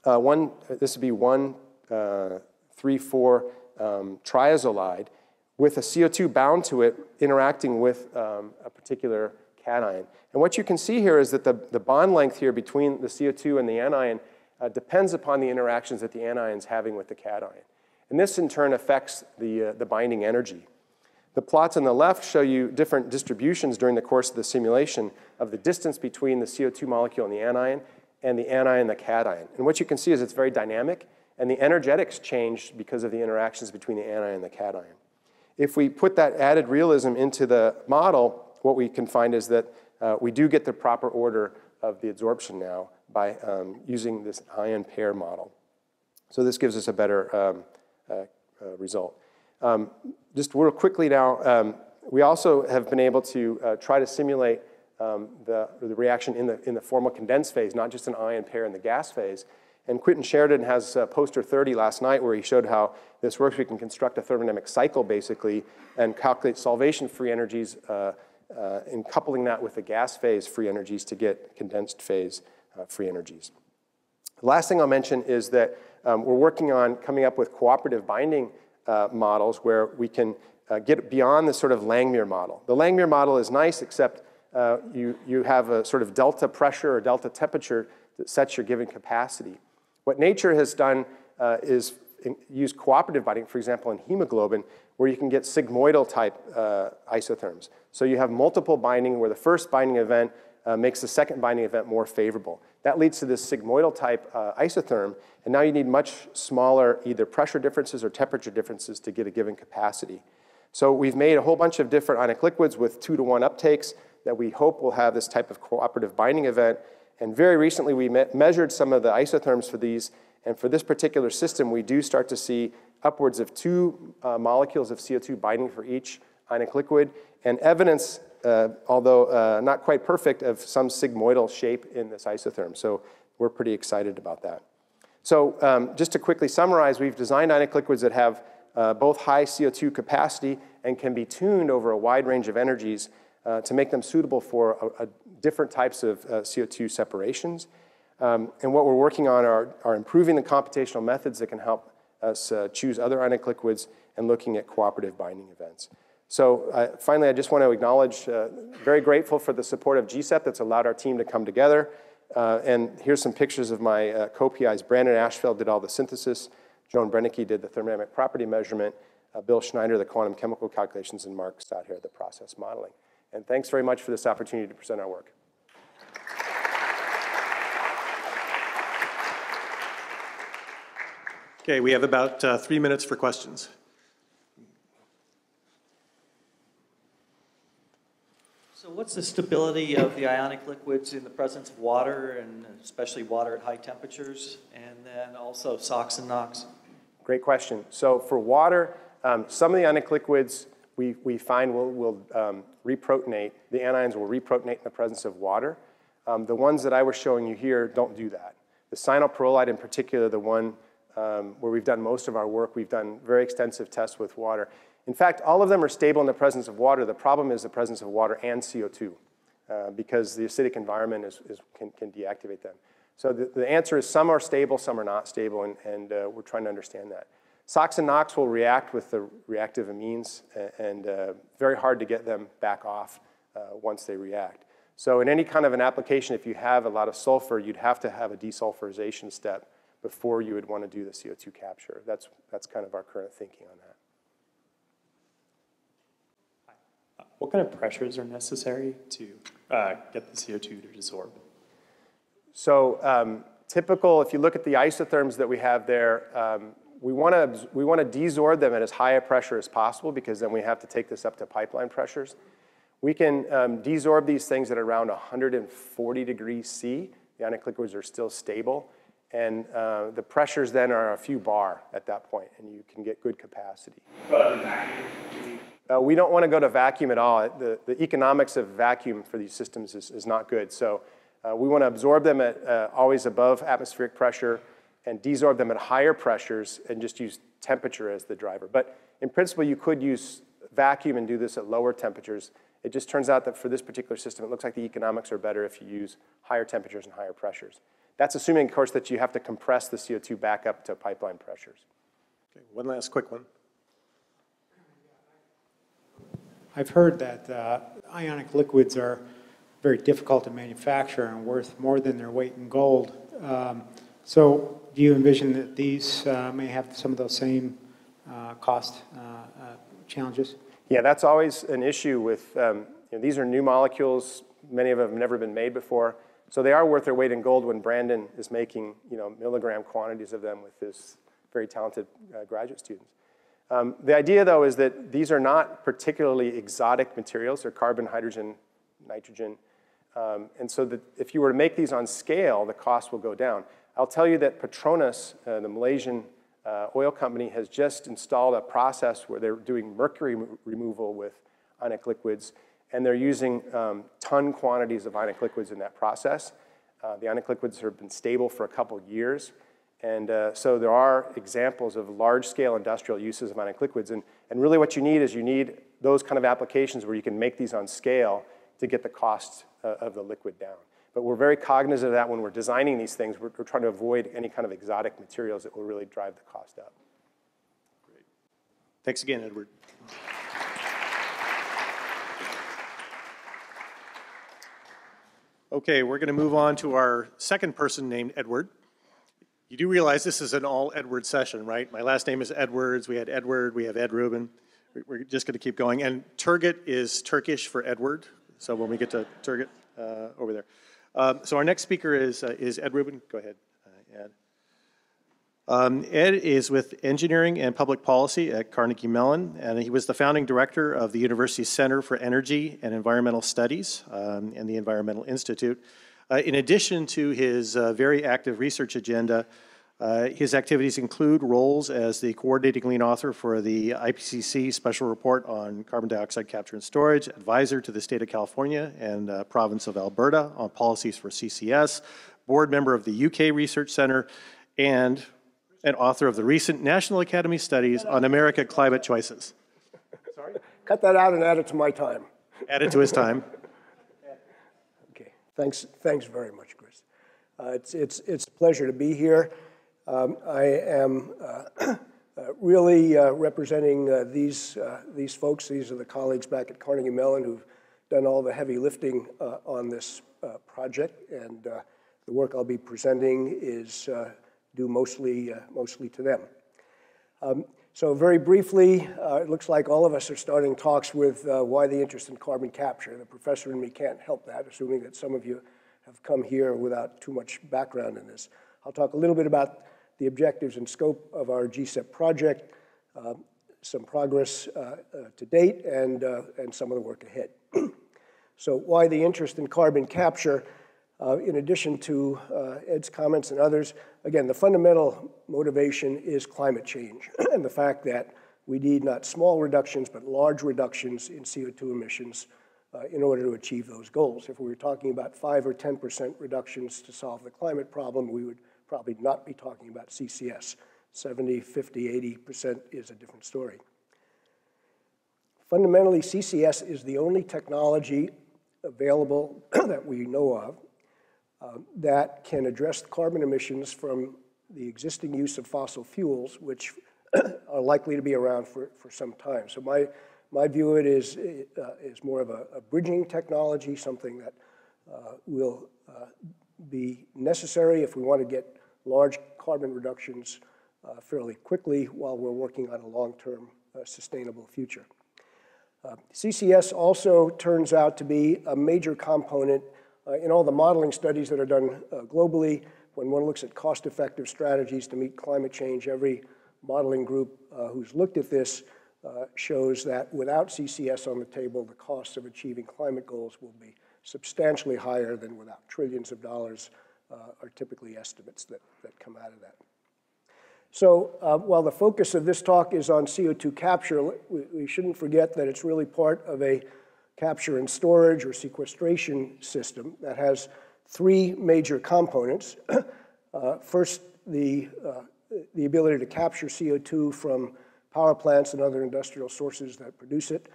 uh, one, this would be one, uh, three, four um, triazolide with a CO2 bound to it interacting with um, a particular cation. And what you can see here is that the, the bond length here between the CO2 and the anion uh, depends upon the interactions that the anion is having with the cation. And this in turn affects the, uh, the binding energy. The plots on the left show you different distributions during the course of the simulation of the distance between the CO2 molecule and the anion and the anion and the cation. And what you can see is it's very dynamic and the energetics change because of the interactions between the anion and the cation. If we put that added realism into the model, what we can find is that uh, we do get the proper order of the adsorption now by um, using this ion pair model. So this gives us a better um, uh, uh, result. Um, just real quickly now, um, we also have been able to uh, try to simulate um, the, the reaction in the, in the formal condensed phase, not just an ion pair in the gas phase. And Quentin Sheridan has uh, poster 30 last night where he showed how this works. We can construct a thermodynamic cycle basically and calculate solvation free energies uh, uh, and coupling that with the gas phase free energies to get condensed phase uh, free energies. The last thing I'll mention is that um, we're working on coming up with cooperative binding uh, models where we can uh, get beyond the sort of Langmuir model. The Langmuir model is nice except you, you have a sort of delta pressure or delta temperature that sets your given capacity. What nature has done uh, is use cooperative binding, for example, in hemoglobin, where you can get sigmoidal type uh, isotherms. So you have multiple binding where the first binding event uh, makes the second binding event more favorable. That leads to this sigmoidal type uh, isotherm, and now you need much smaller either pressure differences or temperature differences to get a given capacity. So we've made a whole bunch of different ionic liquids with two to one uptakes that we hope will have this type of cooperative binding event and very recently, we me measured some of the isotherms for these. And for this particular system, we do start to see upwards of two uh, molecules of CO2 binding for each ionic liquid, and evidence, uh, although uh, not quite perfect, of some sigmoidal shape in this isotherm. So we're pretty excited about that. So um, just to quickly summarize, we've designed ionic liquids that have uh, both high CO2 capacity and can be tuned over a wide range of energies uh, to make them suitable for a, a different types of uh, CO2 separations. Um, and what we're working on are, are improving the computational methods that can help us uh, choose other ionic liquids and looking at cooperative binding events. So uh, finally, I just want to acknowledge, uh, very grateful for the support of GCEP that's allowed our team to come together. Uh, and here's some pictures of my uh, co-PIs. Brandon Ashfeld did all the synthesis. Joan Brennecke did the thermodynamic property measurement. Bill Schneider, the quantum chemical calculations, and Mark Stadtherr, the process modeling. And thanks very much for this opportunity to present our work. Okay, we have about uh, three minutes for questions. So what's the stability of the ionic liquids in the presence of water and especially water at high temperatures and then also SOx and NOx? Great question. So for water, um, some of the ionic liquids we, we find will, will um, reprotonate, the anions will reprotonate in the presence of water. Um, the ones that I was showing you here don't do that. The cyanopyrrolide in particular, the one um, where we've done most of our work, we've done very extensive tests with water. In fact, all of them are stable in the presence of water. The problem is the presence of water and CO2 uh, because the acidic environment is, is, can, can, deactivate them. So the, the, answer is some are stable, some are not stable, and, and uh, we're trying to understand that. SOx and NOx will react with the reactive amines, and uh, very hard to get them back off uh, once they react. So in any kind of an application, if you have a lot of sulfur, you'd have to have a desulfurization step before you would want to do the CO2 capture. That's, that's kind of our current thinking on that. What kind of pressures are necessary to uh, get the CO2 to desorb? So um, typical, if you look at the isotherms that we have there, um, we want to we want to desorb them at as high a pressure as possible because then we have to take this up to pipeline pressures. We can um, desorb these things at around 140 degrees C. The ionic liquids are still stable. And uh, the pressures then are a few bar at that point, and you can get good capacity. Uh, we don't want to go to vacuum at all. The, the economics of vacuum for these systems is, is not good. So uh, we want to absorb them at uh, always above atmospheric pressure and desorb them at higher pressures and just use temperature as the driver. But in principle, you could use vacuum and do this at lower temperatures. It just turns out that for this particular system, it looks like the economics are better if you use higher temperatures and higher pressures. That's assuming, of course, that you have to compress the CO2 back up to pipeline pressures. Okay, One last quick one. I've heard that uh, ionic liquids are very difficult to manufacture and worth more than their weight in gold. Um, So do you envision that these uh, may have some of those same uh, cost uh, uh, challenges? Yeah, that's always an issue with, um, you know, these are new molecules. Many of them have never been made before. So they are worth their weight in gold when Brandon is making, you know, milligram quantities of them with his very talented graduate students. Um, the idea, though, is that these are not particularly exotic materials. They're carbon, hydrogen, nitrogen. Um, and so that if you were to make these on scale, the cost will go down. I'll tell you that Petronas, uh, the Malaysian uh, oil company, has just installed a process where they're doing mercury removal with ionic liquids, and they're using um, ton quantities of ionic liquids in that process. Uh, the ionic liquids have been stable for a couple years. And uh, so there are examples of large-scale industrial uses of ionic liquids. And, and really what you need is you need those kind of applications where you can make these on scale to get the cost uh, of the liquid down. But we're very cognizant of that when we're designing these things. We're, we're trying to avoid any kind of exotic materials that will really drive the cost up. Great. Thanks again, Edward. Okay, we're going to move on to our second person named Edward. You do realize this is an all Edward session, right? My last name is Edwards. We had Edward, we have Ed Rubin. We- We're just going to keep going. And Turgut is Turkish for Edward. So when we get to Turgut uh, over there. Um, So our next speaker is, uh, is Ed Rubin. Go ahead, uh, Ed. Um, Ed is with Engineering and Public Policy at Carnegie Mellon, and he was the founding director of the university's Center for Energy and Environmental Studies um, and the Environmental Institute. Uh, in addition to his uh, very active research agenda, uh, his activities include roles as the coordinating lead author for the IPCC Special Report on Carbon Dioxide Capture and Storage, advisor to the state of California and uh, province of Alberta on policies for CCS, board member of the UK Research Center, and an author of the recent National Academy Studies on America Climate Choices. Sorry? Cut that out and add it to my time. Add it to his time. Okay, thanks, thanks very much, Chris. Uh, It's, it's, it's a pleasure to be here. Um, I am uh, uh, really uh, representing these, these folks. These are the colleagues back at Carnegie Mellon who've done all the heavy lifting on this project. And the work I'll be presenting is due mostly, mostly to them. Um, So very briefly, uh, it looks like all of us are starting talks with uh, why the interest in carbon capture. The professor and me can't help that, assuming that some of you have come here without too much background in this. I'll talk a little bit about the objectives and scope of our GCEP project, uh, some progress uh, uh, to date, and, and some of the work ahead. So why the interest in carbon capture? Uh, in addition to uh, Ed's comments and others, again, the fundamental motivation is climate change and the fact that we need not small reductions, but large reductions in CO2 emissions uh, in order to achieve those goals. If we were talking about 5 or 10% reductions to solve the climate problem, we would probably not be talking about CCS. 70, 50, 80% is a different story. Fundamentally, CCS is the only technology available that we know of uh, that can address carbon emissions from the existing use of fossil fuels, which are likely to be around for, for some time. So my, my view of it is, uh, is more of a, a bridging technology, something that uh, will uh, be necessary if we want to get large carbon reductions uh, fairly quickly while we're working on a long-term uh, sustainable future. Uh, CCS also turns out to be a major component uh, in all the modeling studies that are done uh, globally. when one looks at cost-effective strategies to meet climate change, every modeling group uh, who's looked at this shows that without CCS on the table, the costs of achieving climate goals will be substantially higher than without. Trillions of dollars are typically estimates that, that come out of that. So uh, while the focus of this talk is on CO2 capture, we, we, shouldn't forget that it's really part of a capture and storage or sequestration system that has three major components. uh, first, the, uh, the ability to capture CO2 from power plants and other industrial sources that produce it.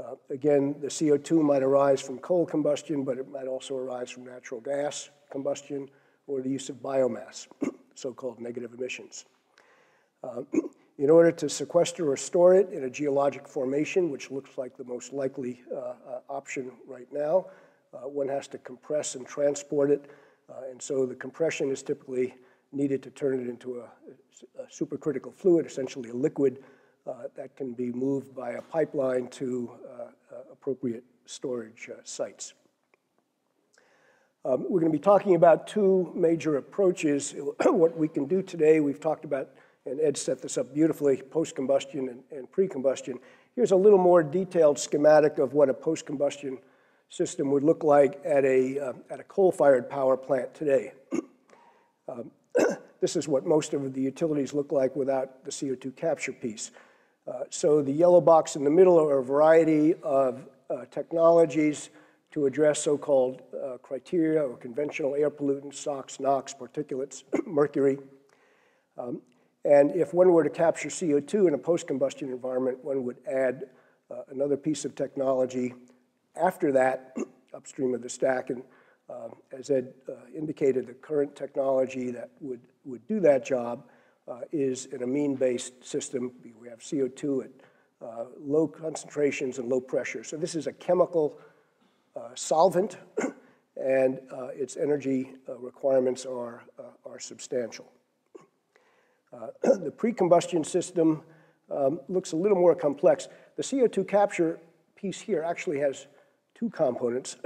Uh, again, the CO2 might arise from coal combustion, but it might also arise from natural gas combustion or the use of biomass, so-called negative emissions. Uh, in order to sequester or store it in a geologic formation, which looks like the most likely uh, uh option right now, uh, one has to compress and transport it. And so the compression is typically needed to turn it into a, a supercritical fluid, essentially a liquid that can be moved by a pipeline to appropriate storage sites. Um, we're going to be talking about two major approaches. what we can do today, we've talked about and Ed set this up beautifully, post-combustion and, and pre-combustion. Here's a little more detailed schematic of what a post-combustion system would look like at a, uh, at a coal-fired power plant today. um, this is what most of the utilities look like without the CO2 capture piece. Uh, so the yellow box in the middle are a variety of uh, technologies to address so-called uh, criteria or conventional air pollutants, SOx, NOx, particulates, mercury. Um, and if one were to capture CO2 in a post-combustion environment, one would add uh, another piece of technology after that, upstream of the stack. And uh, as Ed indicated, the current technology that would, would do that job uh, is an amine-based system. We have CO2 at uh, low concentrations and low pressure. So this is a chemical uh, solvent, and its energy requirements are, are substantial. Uh, the pre-combustion system um, looks a little more complex. The CO2 capture piece here actually has two components.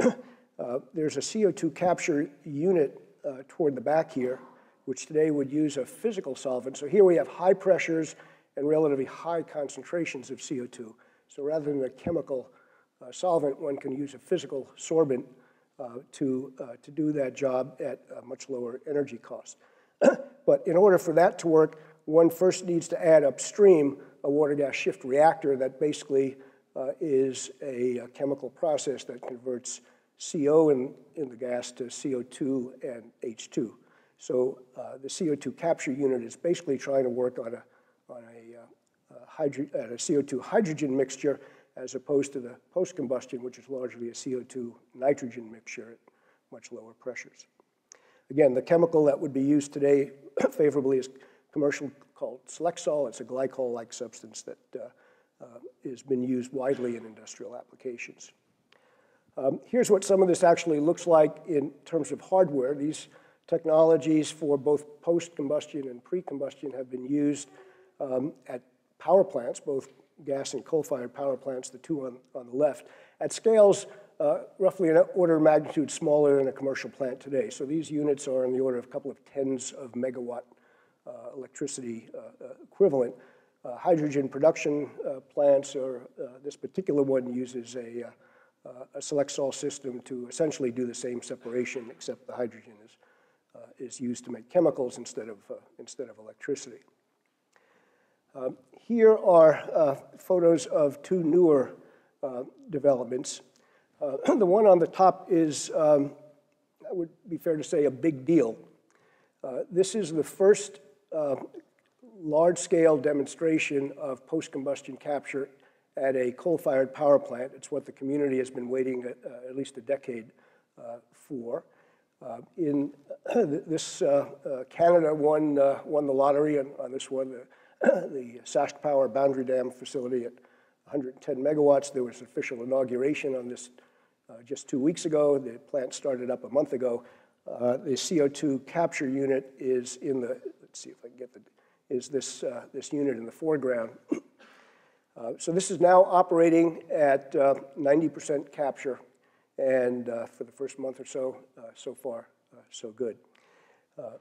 uh, there's a CO2 capture unit uh, toward the back here, which today would use a physical solvent. So here we have high pressures and relatively high concentrations of CO2. So rather than a chemical uh, solvent, one can use a physical sorbent uh, to, uh, to do that job at a much lower energy cost. but in order for that to work, one first needs to add upstream a water gas shift reactor that basically uh, is a, a, chemical process that converts CO in, in the gas to CO2 and H2. So uh, the CO2 capture unit is basically trying to work on a, on a, uh, a, a CO2 hydrogen mixture as opposed to the post-combustion, which is largely a CO2 nitrogen mixture at much lower pressures. Again, the chemical that would be used today favorably is commercial called Selexol. It's a glycol-like substance that uh, uh, has been used widely in industrial applications. Um, here's what some of this actually looks like in terms of hardware. These technologies for both post-combustion and pre-combustion have been used um, at power plants, both gas and coal-fired power plants, the two on, on the left, at scales uh, roughly an order of magnitude smaller than a commercial plant today. So these units are in the order of a couple of tens of megawatt uh, electricity uh, uh, equivalent. Uh, hydrogen production uh, plants, or this particular one uses a, a Selexol system to essentially do the same separation, except the hydrogen is, is used to make chemicals instead of, instead of electricity. Um, here are photos of two newer developments. Uh, the one on the top is, um, would be fair to say, a big deal. Uh, this is the first uh, large-scale demonstration of post-combustion capture at a coal-fired power plant. It's what the community has been waiting at, uh, at least a decade uh, for. Uh, in this, Canada won, won the lottery on, on this one, the, the SaskPower Boundary Dam facility at 110 megawatts. There was official inauguration on this uh, just two weeks ago. The plant started up a month ago. Uh, the CO2 capture unit is in the, let's see if I can get the, is this, uh, this unit in the foreground. Uh, so this is now operating at 90% uh, capture, and uh, for the first month or so, so far, so good.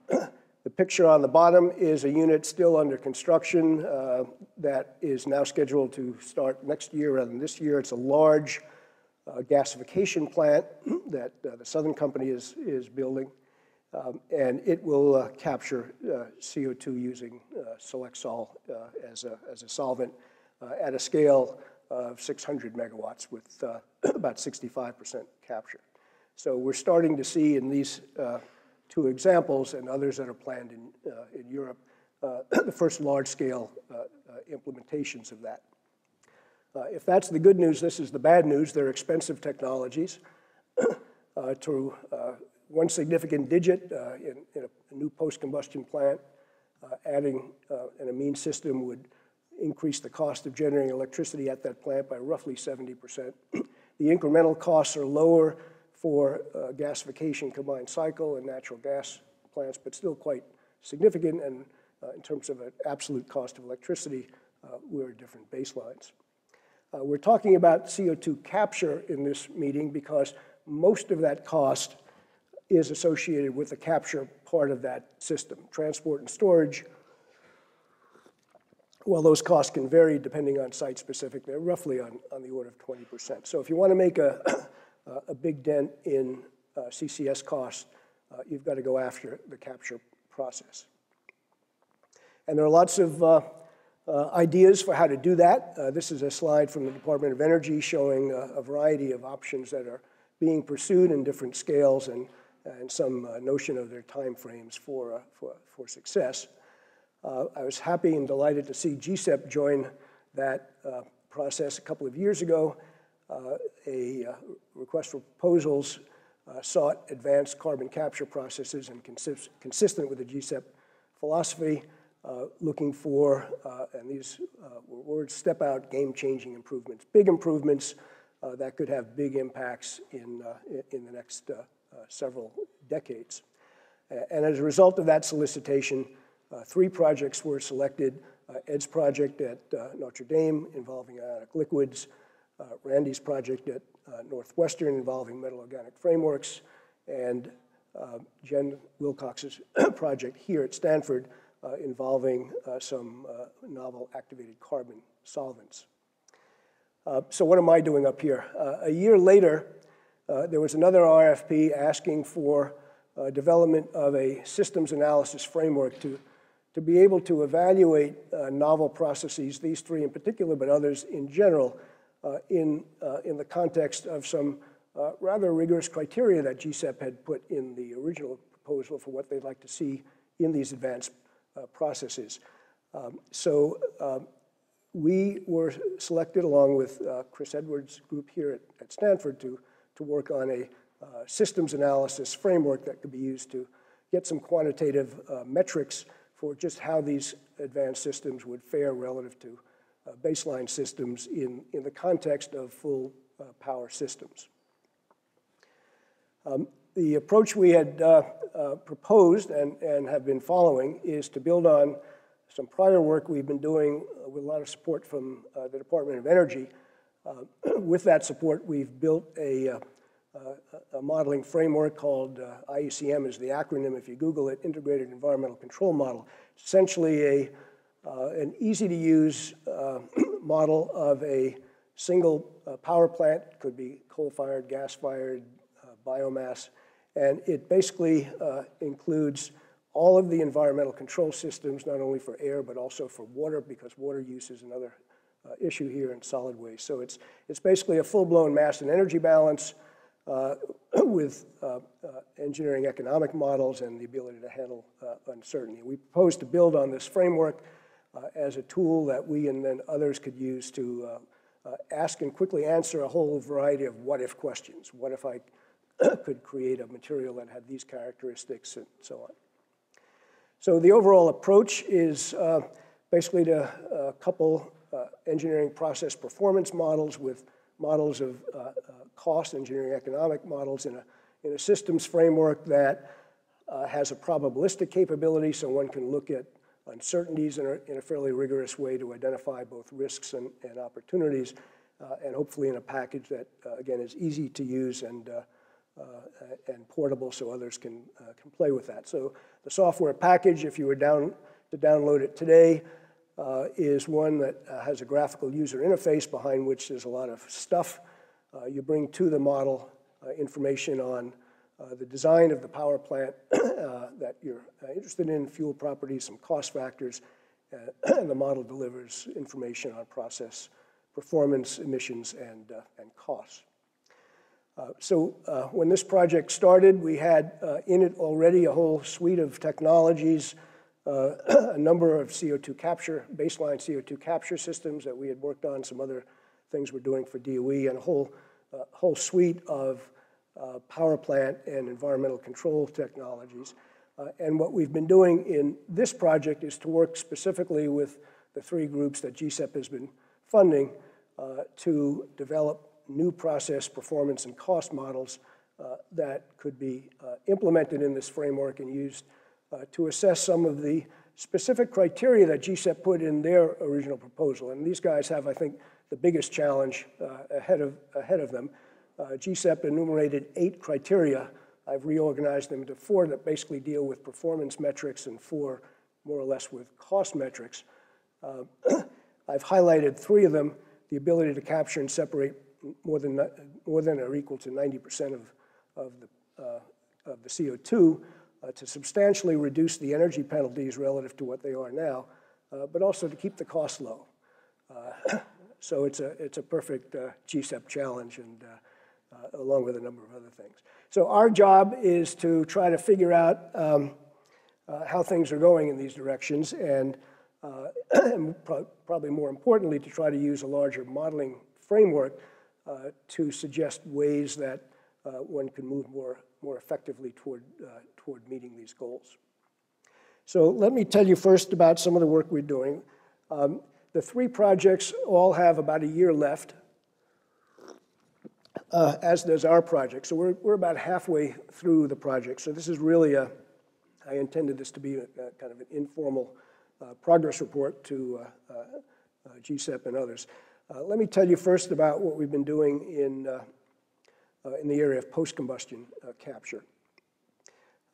The picture on the bottom is a unit still under construction uh, that is now scheduled to start next year rather than this year. It's a large uh, gasification plant that uh, the Southern Company is, is building. Um, and it will uh, capture uh, CO2 using uh, Selexol uh, as, a, as a solvent uh, at a scale of 600 megawatts with uh, about 65% capture. So we're starting to see in these two examples and others that are planned in, uh, in Europe, uh, the first large-scale uh, implementations of that. if that's the good news, this is the bad news. They're expensive technologies. to one significant digit in, in, a, new post-combustion plant, adding an amine system would increase the cost of generating electricity at that plant by roughly 70%. the incremental costs are lower for uh, gasification combined cycle and natural gas plants, but still quite significant. And uh, in terms of an absolute cost of electricity, uh, we're at different baselines. Uh, we're talking about CO2 capture in this meeting because most of that cost is associated with the capture part of that system. Transport and storage, well, those costs can vary depending on site specific. They're roughly on, on the order of 20%. So if you want to make a uh, a big dent in uh, CCS costs, uh, you've got to go after the capture process. And there are lots of uh, uh, ideas for how to do that. Uh, this is a slide from the Department of Energy showing a variety of options that are being pursued in different scales and, and some notion of their timeframes for, for, for success. I was happy and delighted to see GCEP join that process a couple of years ago uh, a uh, request for proposals uh, sought advanced carbon capture processes and consist consistent with the GCEP philosophy, looking for, and these were words, step out game-changing improvements, big improvements that could have big impacts in, in the next several decades. And as a result of that solicitation, uh, three projects were selected. Uh, Ed's project at uh, Notre Dame involving ionic liquids, uh, Randy's project at uh, Northwestern involving metal organic frameworks, and uh, Jen Wilcox's project here at Stanford involving some novel activated carbon solvents. so what am I doing up here? a year later, there was another RFP asking for uh, development of a systems analysis framework to, to be able to evaluate uh, novel processes, these three in particular, but others in general, uh, in, uh, in the context of some uh, rather rigorous criteria that GCEP had put in the original proposal for what they'd like to see in these advanced processes. Um, so um, we were selected along with uh, Chris Edwards' group here at, at, Stanford to, to work on a uh, systems analysis framework that could be used to get some quantitative uh, metrics for just how these advanced systems would fare relative to uh, baseline systems in, in the context of full uh, power systems. Um, the approach we had uh, uh, proposed and, and have been following is to build on some prior work we've been doing uh, with a lot of support from the Department of Energy. with that support, we've built a, a modeling framework called IECM is the acronym, if you Google it, Integrated Environmental Control Model. It's essentially a uh, an easy-to-use uh, model of a single uh, power plant, could be coal-fired, gas-fired, biomass, and it basically includes all of the environmental control systems, not only for air, but also for water, because water use is another uh, issue here in solid waste. So it's, it's basically a full-blown mass and energy balance uh, with uh, engineering economic models and the ability to handle uncertainty. We propose to build on this framework uh, as a tool that we and then others could use to uh, uh, ask and quickly answer a whole variety of what-if questions. What if I could create a material that had these characteristics and so on. So the overall approach is uh, basically to uh, couple uh, engineering process performance models with models of cost engineering economic models in a, in a systems framework that has a probabilistic capability so one can look at uncertainties in a, in a fairly rigorous way to identify both risks and, and opportunities, uh, and hopefully in a package that, uh, again, is easy to use and uh, uh, and portable so others can, uh, can play with that. So the software package, if you were down to download it today, uh, is one that uh, has a graphical user interface behind which there's a lot of stuff. Uh, you bring to the model uh, information on the design of the power plant that you're interested in, fuel properties, some cost factors, and the model delivers information on process performance, emissions, and, and costs. Uh, so uh, when this project started, we had uh, in it already a whole suite of technologies uh, a number of CO2 capture, baseline CO2 capture systems that we had worked on, some other things we're doing for DOE, and a whole, uh, whole suite of uh, power plant and environmental control technologies. Uh, and what we've been doing in this project is to work specifically with the three groups that GCEP has been funding uh, to develop new process performance and cost models that could be implemented in this framework and used to assess some of the specific criteria that GCEP put in their original proposal. And these guys have, I think, the biggest challenge uh, ahead, of, ahead of them. Uh, GCEP enumerated eight criteria. I've reorganized them into four that basically deal with performance metrics and four more or less with cost metrics. Uh, I've highlighted three of them, the ability to capture and separate more than, more than or equal to 90% of, of, uh, of the CO2, uh, to substantially reduce the energy penalties relative to what they are now, uh, but also to keep the cost low. Uh, so it's a, it's a perfect uh, GCEP challenge, and uh, uh, along with a number of other things. So our job is to try to figure out um, how things are going in these directions, and, and pro probably more importantly, to try to use a larger modeling framework to suggest ways that one can move more more effectively toward, uh, toward meeting these goals. So let me tell you first about some of the work we're doing. Um, the three projects all have about a year left, uh, as does our project. So we're, we're about halfway through the project. So this is really a, I intended this to be a, a kind of an informal uh, progress report to uh, uh, uh GCEP and others. let me tell you first about what we've been doing in in the area of post-combustion uh, capture.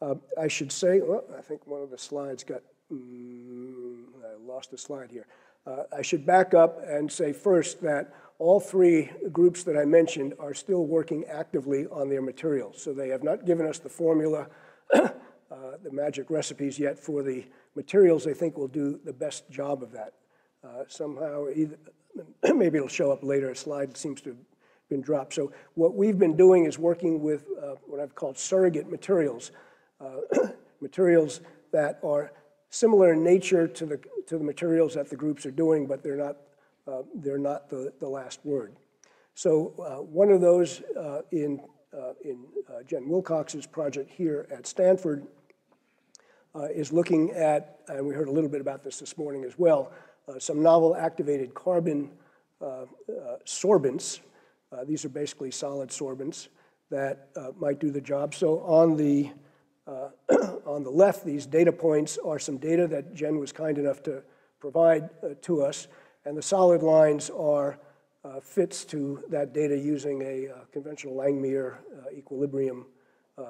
Uh, I should say, well, I think one of the slides got, mm, I lost a slide here. I should back up and say first that all three groups that I mentioned are still working actively on their materials. So they have not given us the formula, uh, the magic recipes yet for the materials they think will do the best job of that. Uh, somehow, either, maybe it'll show up later. A slide seems to been dropped. So what we've been doing is working with uh, what I've called surrogate materials, uh, materials that are similar in nature to the, to the materials that the groups are doing, but they're not, uh, they're not the, the last word. So uh, one of those uh, in, uh, in Jen Wilcox's project here at Stanford is looking at, and we heard a little bit about this this morning as well, some novel activated carbon sorbents, uh, these are basically solid sorbents that uh, might do the job. So on the, uh, on the left, these data points are some data that Jen was kind enough to provide uh, to us. And the solid lines are uh, fits to that data using a uh, conventional Langmuir equilibrium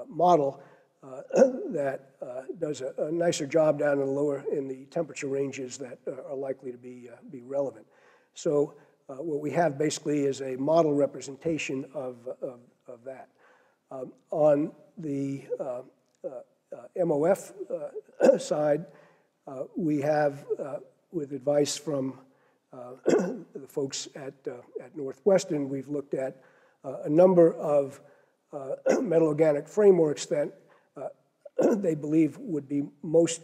model that does a, a, nicer job down in the lower in the temperature ranges that are likely to be, be relevant. So uh, what we have basically is a model representation of, of, of that. Um, on the uh, uh, uh MOF uh, side, we have, with advice from the folks at, at Northwestern, we've looked at a number of metal organic frameworks that they believe would be most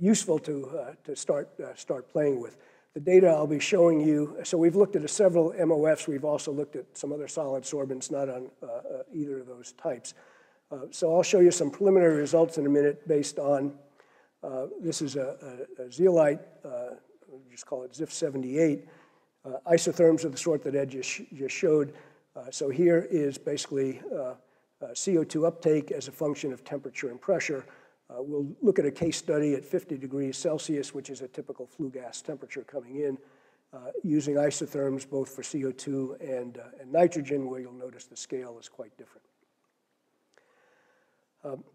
useful to, to start, start playing with. The data I'll be showing you, so we've looked at several MOFs. We've also looked at some other solid sorbents, not on uh, uh, either of those types. Uh, so I'll show you some preliminary results in a minute based on, uh, this is a, a, a zeolite, uh, just call it ZIF78, uh, isotherms of the sort that Ed just, just showed. so here is basically CO2 uptake as a function of temperature and pressure. Uh, we'll look at a case study at 50 degrees Celsius, which is a typical flue gas temperature coming in, uh, using isotherms both for CO2 and, uh, and nitrogen, where you'll notice the scale is quite different.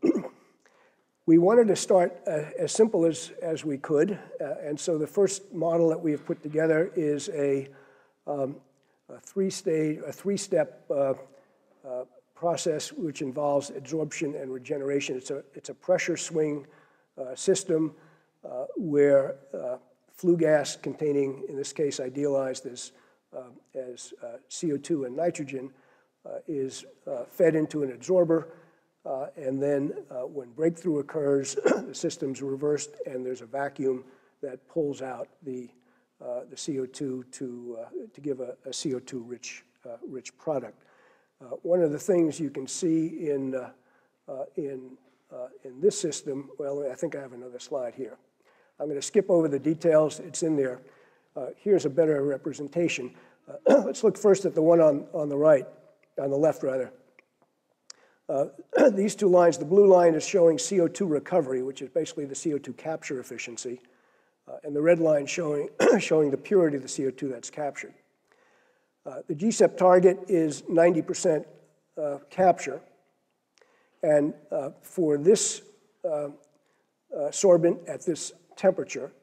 We wanted to start uh, as simple as, as we could, uh, and so the first model that we have put together is a, um, a three-stage, a three-step uh, process which involves adsorption and regeneration. It's a, it's a pressure swing uh, system uh, where uh, flue gas containing, in this case idealized as, uh, as CO2 and nitrogen, is fed into an adsorber uh, and then uh, when breakthrough occurs, the system's reversed and there's a vacuum that pulls out the, uh, the CO2 to, uh, to give a, a CO2-rich uh, rich product. Uh, one of the things you can see in, in, in this system, well, I think I have another slide here. I'm going to skip over the details. It's in there. here's a better representation. let's look first at the one on, on the right, on the left rather. Uh, these two lines, the blue line is showing CO2 recovery, which is basically the CO2 capture efficiency, uh, and the red line showing, showing the purity of the CO2 that's captured. Uh, the GCEP target is 90% uh, capture, and uh, for this uh, sorbent at this temperature,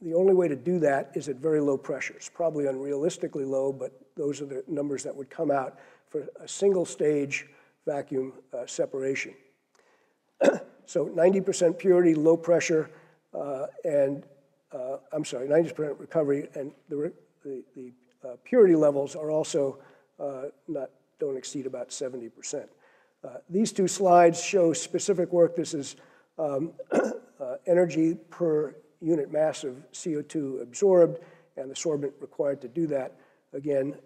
the only way to do that is at very low pressures, probably unrealistically low, but those are the numbers that would come out for a single stage vacuum uh, separation. so 90% purity, low pressure, uh, and uh, I'm sorry, 90% recovery, and the, the, the uh, purity levels are also uh, not, don't exceed about 70%. Uh, these two slides show specific work. This is um, energy per unit mass of CO2 absorbed and the sorbent required to do that. Again,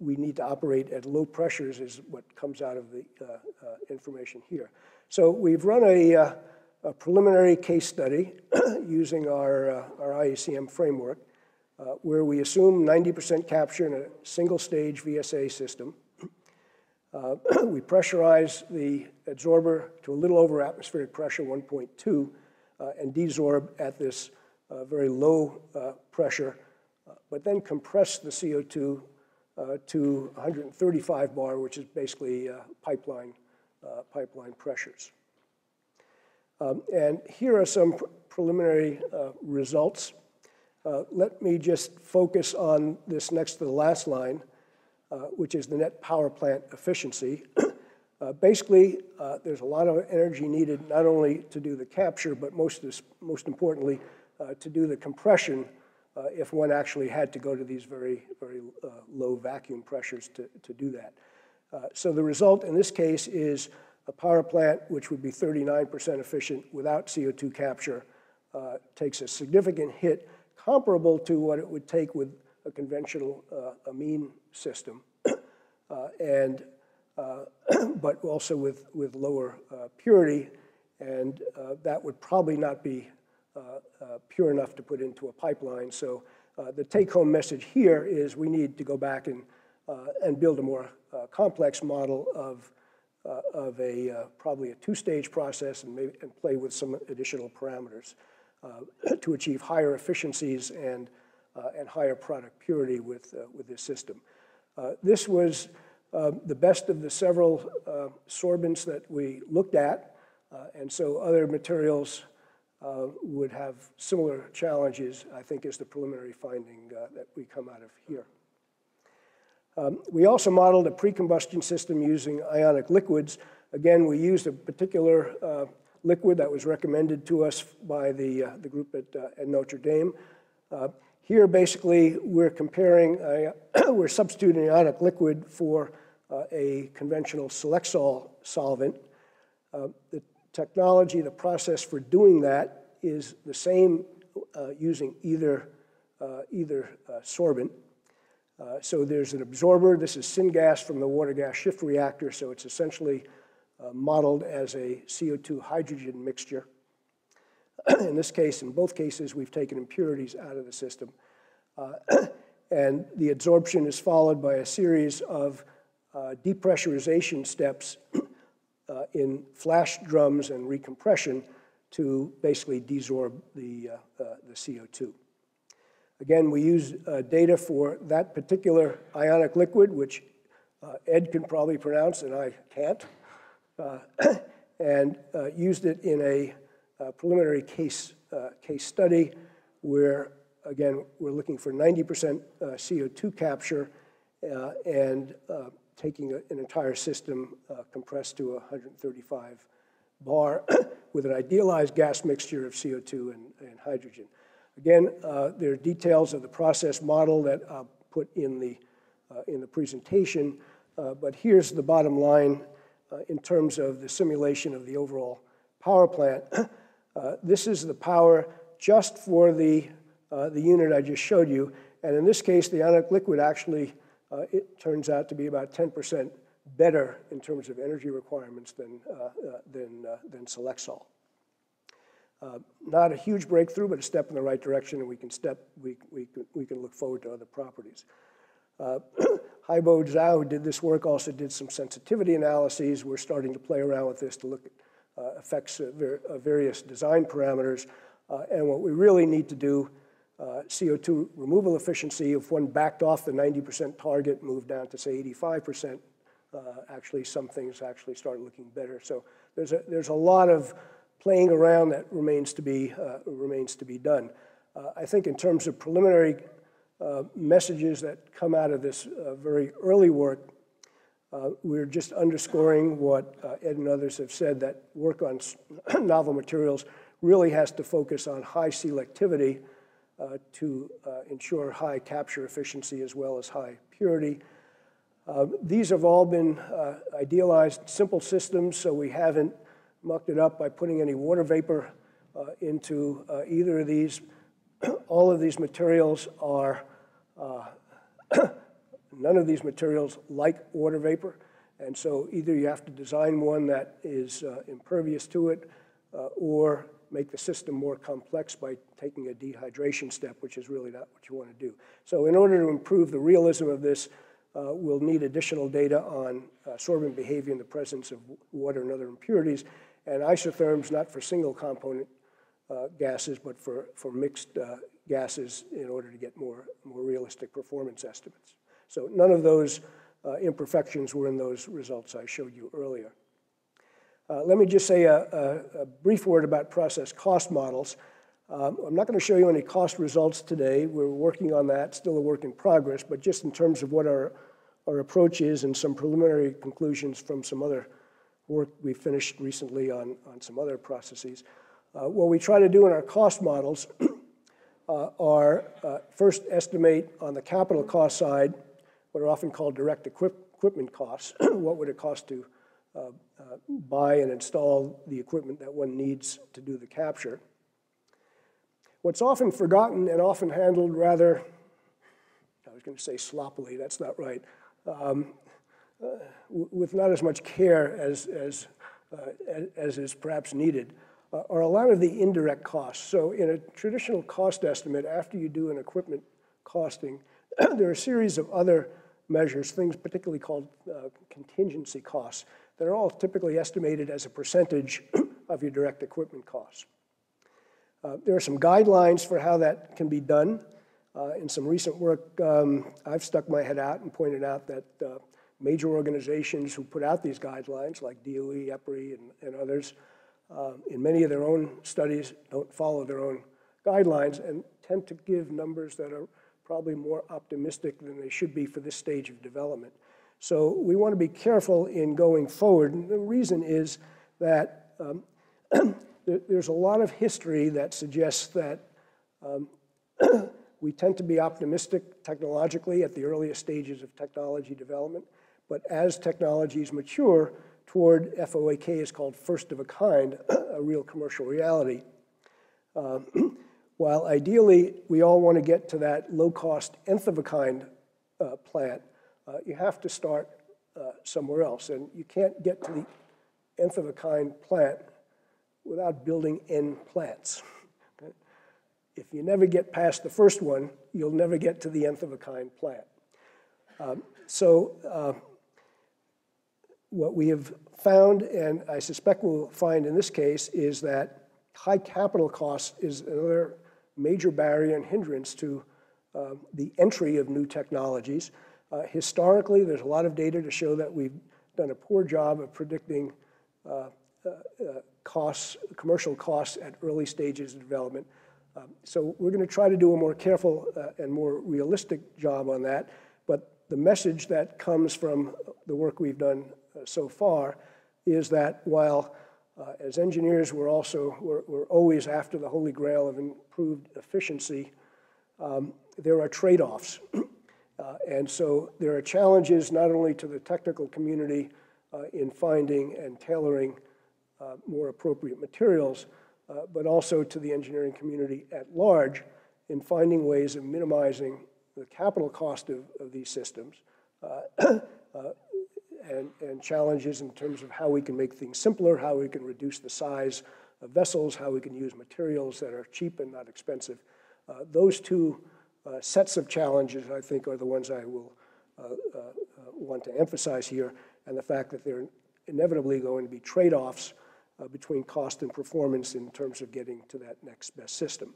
we need to operate at low pressures is what comes out of the uh, uh, information here. So we've run a, uh, a preliminary case study using our, uh, our IECM framework uh, where we assume 90% capture in a single stage VSA system. Uh, we pressurize the adsorber to a little over atmospheric pressure, 1.2, and desorb at this very low pressure, but then compress the CO2 uh, to 135 bar, which is basically uh, pipeline, uh, pipeline pressures. Um, and here are some pr preliminary uh, results. Uh, let me just focus on this next to the last line, which is the net power plant efficiency. basically, there's a lot of energy needed not only to do the capture, but most, most importantly, to do the compression uh, if one actually had to go to these very, very uh, low vacuum pressures to, to do that. Uh, so the result in this case is a power plant which would be 39% efficient without CO2 capture uh, takes a significant hit comparable to what it would take with a conventional uh, amine system, uh, and, but also with, with lower purity, and that would probably not be uh, uh, pure enough to put into a pipeline. So uh, the take-home message here is we need to go back and, and build a more complex model of, of a probably a two-stage process and, maybe, and play with some additional parameters to achieve higher efficiencies and, and higher product purity with, with this system. this was uh, the best of the several uh, sorbents that we looked at. Uh, and so other materials uh, would have similar challenges, I think, is the preliminary finding uh, that we come out of here. Um, we also modeled a pre-combustion system using ionic liquids. Again, we used a particular uh, liquid that was recommended to us by the, uh, the group at, uh, at Notre Dame. Uh, here, basically, we're comparing, we're substituting ionic liquid for a conventional Selexol solvent. the technology, the process for doing that is the same uh, using either, uh, either uh, sorbent. Uh, so there's an absorber. This is syngas from the water gas shift reactor, so it's essentially uh, modeled as a CO2 hydrogen mixture. in this case, in both cases, we've taken impurities out of the system. and the adsorption is followed by a series of depressurization steps uh, in flash drums and recompression to basically desorb the, uh, uh, the CO2. Again, we use uh, data for that particular ionic liquid, which uh, Ed can probably pronounce and I can't. Uh, and uh, used it in a uh, preliminary case, case study where, again, we're looking for 90% uh, CO2 capture and taking a- an entire system compressed to 135 bar with an idealized gas mixture of CO2 and, and hydrogen. Again, uh, there are details of the process model that I'll put in the, uh, in the presentation, uh, but here's the bottom line in terms of the simulation of the overall power plant. Uh, This is the power just for the, uh, the unit I just showed you, and in this case, the ionic liquid actually, uh, it turns out to be about 10% better in terms of energy requirements than, uh, uh, than, uh, than Selexol. Uh, Not a huge breakthrough, but a step in the right direction, and we can step, we, we, we can look forward to other properties. Uh, Haibo Zhao, who did this work, also did some sensitivity analyses. We're starting to play around with this to look at uh, effects of ver- various design parameters. Uh, And what we really need to do, uh, CO2 removal efficiency, if one backed off the 90% target, moved down to, say, 85%, uh, actually, some things actually start looking better. So there's a, there's a lot of playing around that remains to be, uh, remains to be done. I think in terms of preliminary uh, messages that come out of this uh, very early work, uh, we're just underscoring what uh, Ed and others have said, that work on novel materials really has to focus on high selectivity uh, to ensure high capture efficiency as well as high purity. These have all been idealized, simple systems, so we haven't mucked it up by putting any water vapor into either of these. All of these materials are None of these materials like water vapor, and so either you have to design one that is uh, impervious to it, uh, or make the system more complex by taking a dehydration step, which is really not what you want to do. So in order to improve the realism of this, uh, we'll need additional data on uh, sorbent behavior in the presence of water and other impurities, and isotherms not for single component uh, gases, but for, for mixed uh, gases in order to get more, more realistic performance estimates. So none of those uh, imperfections were in those results I showed you earlier. Uh, Let me just say a, a- a brief word about process cost models. Um, I'm not going to show you any cost results today. We're working on that, still a work in progress, but just in terms of what our, our approach is and some preliminary conclusions from some other work we finished recently on, on some other processes. Uh, What we try to do in our cost models are uh, first estimate on the capital cost side, what are often called direct equip- equipment costs. What would it cost to uh, uh, buy and install the equipment that one needs to do the capture? What's often forgotten and often handled rather, I was going to say sloppily, that's not right, um, uh, with not as much care as, as, uh, as- is perhaps needed, uh, are a lot of the indirect costs. So in a traditional cost estimate, after you do an equipment costing, there are a series of other measures, things particularly called uh, contingency costs, that are all typically estimated as a percentage of your direct equipment costs. Uh, There are some guidelines for how that can be done. Uh, In some recent work, um, I've stuck my head out and pointed out that uh, major organizations who put out these guidelines, like DOE, EPRI, and- and others, uh, in many of their own studies, don't follow their own guidelines and tend to give numbers that are probably more optimistic than they should be for this stage of development. So we want to be careful in going forward. And the reason is that um, there's a lot of history that suggests that um, we tend to be optimistic technologically at the earliest stages of technology development, but as technologies mature toward FOAK is called first of a kind, a real commercial reality. Um, While ideally, we all want to get to that low-cost nth of a kind uh, plant, uh, you have to start uh, somewhere else. And you can't get to the nth of a kind plant without building n plants. If you never get past the first one, you'll never get to the nth of a kind plant. Um, So uh, what we have found, and I suspect we'll find in this case, is that high capital costs is another major barrier and hindrance to uh, the entry of new technologies. Uh, Historically, there's a lot of data to show that we've done a poor job of predicting uh, uh, uh, costs, commercial costs at early stages of development. Um, So we're going to try to do a more careful uh, and more realistic job on that. But the message that comes from the work we've done so far is that while uh, as engineers, we're also, we're, we're always after the holy grail of improved efficiency, um, there are trade-offs. Uh, And so there are challenges not only to the technical community uh, in finding and tailoring uh, more appropriate materials, uh, but also to the engineering community at large in finding ways of minimizing the capital cost of, of these systems uh, uh, and, and challenges in terms of how we can make things simpler, how we can reduce the size of vessels, how we can use materials that are cheap and not expensive. Uh, those two uh, sets of challenges, I think, are the ones I will uh, uh, uh, want to emphasize here, and the fact that there are inevitably going to be trade-offs between cost and performance in terms of getting to that next best system.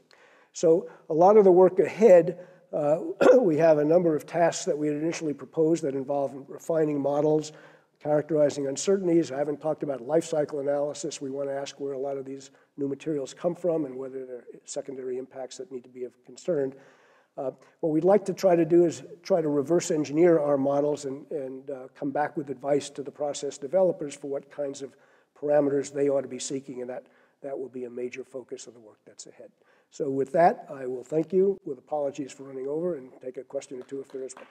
So a lot of the work ahead, we have a number of tasks that we had initially proposed that involve refining models, characterizing uncertainties. I haven't talked about life cycle analysis. We want to ask where a lot of these new materials come from and whether there are secondary impacts that need to be of concern. Uh, What we'd like to try to do is try to reverse engineer our models and, and uh, come back with advice to the process developers for what kinds of parameters they ought to be seeking, and that, that will be a major focus of the work that's ahead. So with that, I will thank you with apologies for running over and take a question or two if there is one.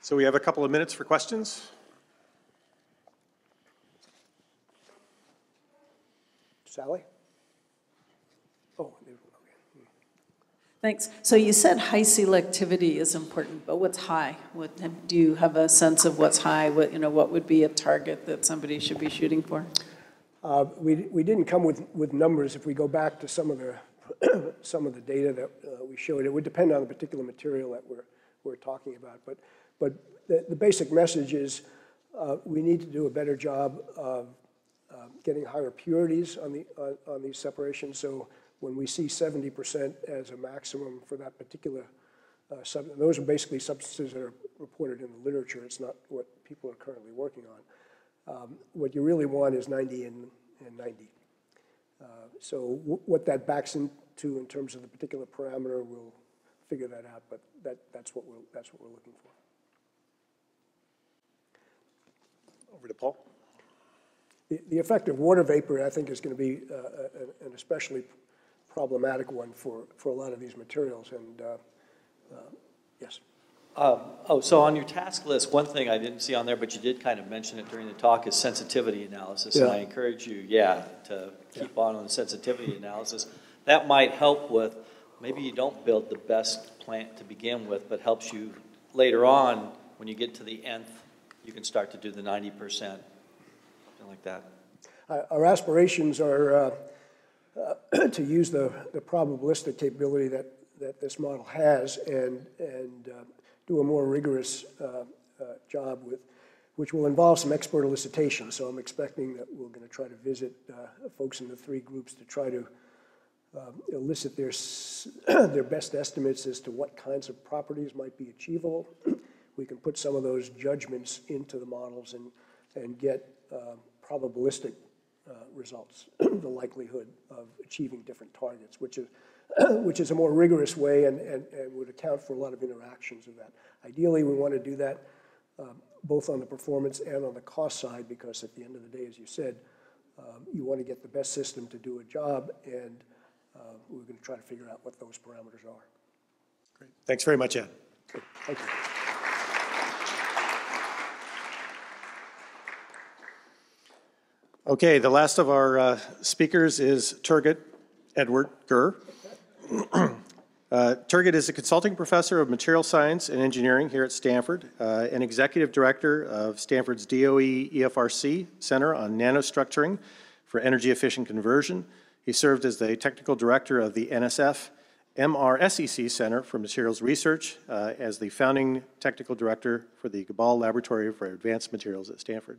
So we have a couple of minutes for questions. Sally? Oh, okay. Thanks. So you said high selectivity is important, but what's high? What, do you have a sense of what's high? What, you know, what would be a target that somebody should be shooting for? Uh, We, we didn't come with, with numbers. If we go back to some of the, some of the data that uh, we showed, it would depend on the particular material that we're, we're talking about. But, but the, the basic message is uh, we need to do a better job of getting higher purities on, the, on, on these separations. So when we see 70% as a maximum for that particular uh, sub, those are basically substances that are reported in the literature. It's not what people are currently working on. Um, What you really want is 90 and, and 90. Uh, So wh- what that backs into in terms of the particular parameter, we'll figure that out, but that, that's what we're, that's what we're looking for. Over to Paul. The, the effect of water vapor, I think, is going to be uh, a- an especially problematic one for, for a lot of these materials, and, uh, uh, yes. Um, Oh, so on your task list, one thing I didn't see on there, but you did kind of mention it during the talk, is sensitivity analysis. And I encourage you, yeah, to keep on on the sensitivity analysis. That might help with, maybe you don't build the best plant to begin with, but helps you later on, when you get to the nth, you can start to do the ninety percent, something like that. Our aspirations are uh, uh, to use the the probabilistic capability that, that this model has and, and uh, do a more rigorous uh, uh, job with, which will involve some expert elicitation. So I'm expecting that we're going to try to visit uh, folks in the three groups to try to um, elicit their, their best estimates as to what kinds of properties might be achievable. We can put some of those judgments into the models and, and get um, probabilistic uh, results, the likelihood of achieving different targets, which is, which is a more rigorous way and, and, and would account for a lot of interactions of that. Ideally, we want to do that um, both on the performance and on the cost side, because at the end of the day, as you said, um, you want to get the best system to do a job, and uh, we're going to try to figure out what those parameters are. Great. Thanks very much, Ed. Thank you. Okay, the last of our uh, speakers is Turgut Edward Gür. Uh, Turgut is a consulting professor of material science and engineering here at Stanford, uh, and executive director of Stanford's DOE EFRC Center on Nanostructuring for Energy Efficient Conversion. He served as the technical director of the NSF MRSEC Center for Materials Research, uh, as the founding technical director for the Geballe Laboratory for Advanced Materials at Stanford.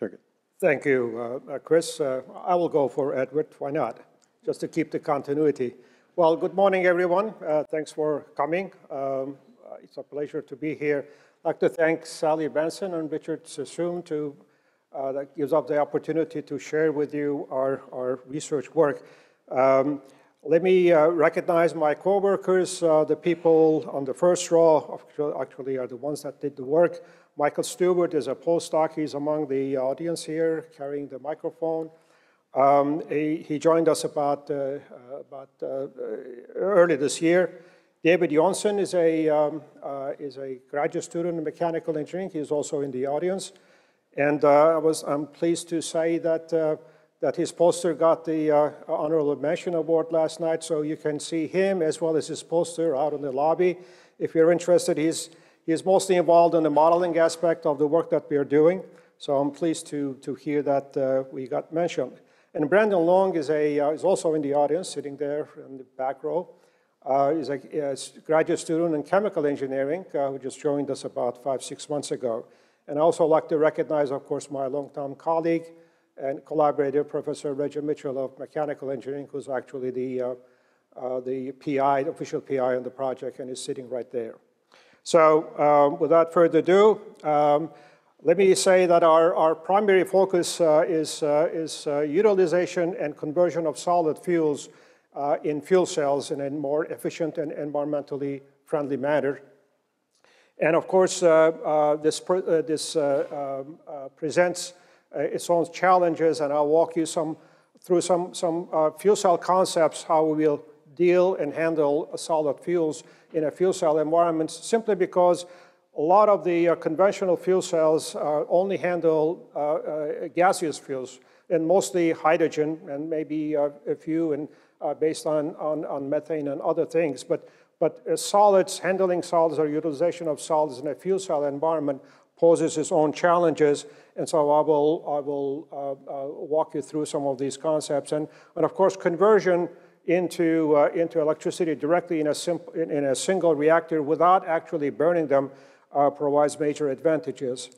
Turgut. Thank you, uh, uh, Chris. Uh, I will go for Edward. Why not? Just to keep the continuity. Well, good morning, everyone. Uh, Thanks for coming. Um, it's a pleasure to be here. I'd like to thank Sally Benson and Richard Sassoon to uh, that gives us the opportunity to share with you our, our research work. Um, let me uh, recognize my coworkers, uh, the people on the first row actually are the ones that did the work. Michael Stewart is a postdoc. He's among the audience here carrying the microphone. Um, he, he, joined us about, uh, uh about uh, early this year. David Johnson is a, um, uh, is a graduate student in mechanical engineering. He's also in the audience. And I was, I'm pleased to say that that his poster got the uh, Honorable Mention Award last night, so you can see him as well as his poster out in the lobby. If you're interested, he's, he's mostly involved in the modeling aspect of the work that we are doing, so I'm pleased to, to hear that uh, we got mentioned. And Brandon Long is, a, uh, is also in the audience, sitting there in the back row. Uh, he's a, a, graduate student in chemical engineering uh, who just joined us about five, six months ago. And I also like to recognize, of course, my longtime colleague, and collaborator, Professor Reggie Mitchell of Mechanical Engineering, who's actually the, uh, uh, the PI, the official PI on the project, and is sitting right there. So um, without further ado, um, let me say that our, our primary focus uh, is, uh, is uh, utilization and conversion of solid fuels uh, in fuel cells in a more efficient and environmentally friendly manner. And of course, this, this um, presents uh, its own challenges, and I'll walk you some, through some, some uh, fuel cell concepts, how we will deal and handle solid fuels in a fuel cell environment, simply because a lot of the uh, conventional fuel cells uh, only handle uh, uh, gaseous fuels, and mostly hydrogen, and maybe a few and, based on, on, on, methane and other things. But, but solids, handling solids or utilization of solids in a fuel cell environment poses its own challenges. And so I will, I will uh, uh, walk you through some of these concepts. And, and of course, conversion into, uh, into electricity directly in a, in, in, a single reactor without actually burning them uh, provides major advantages.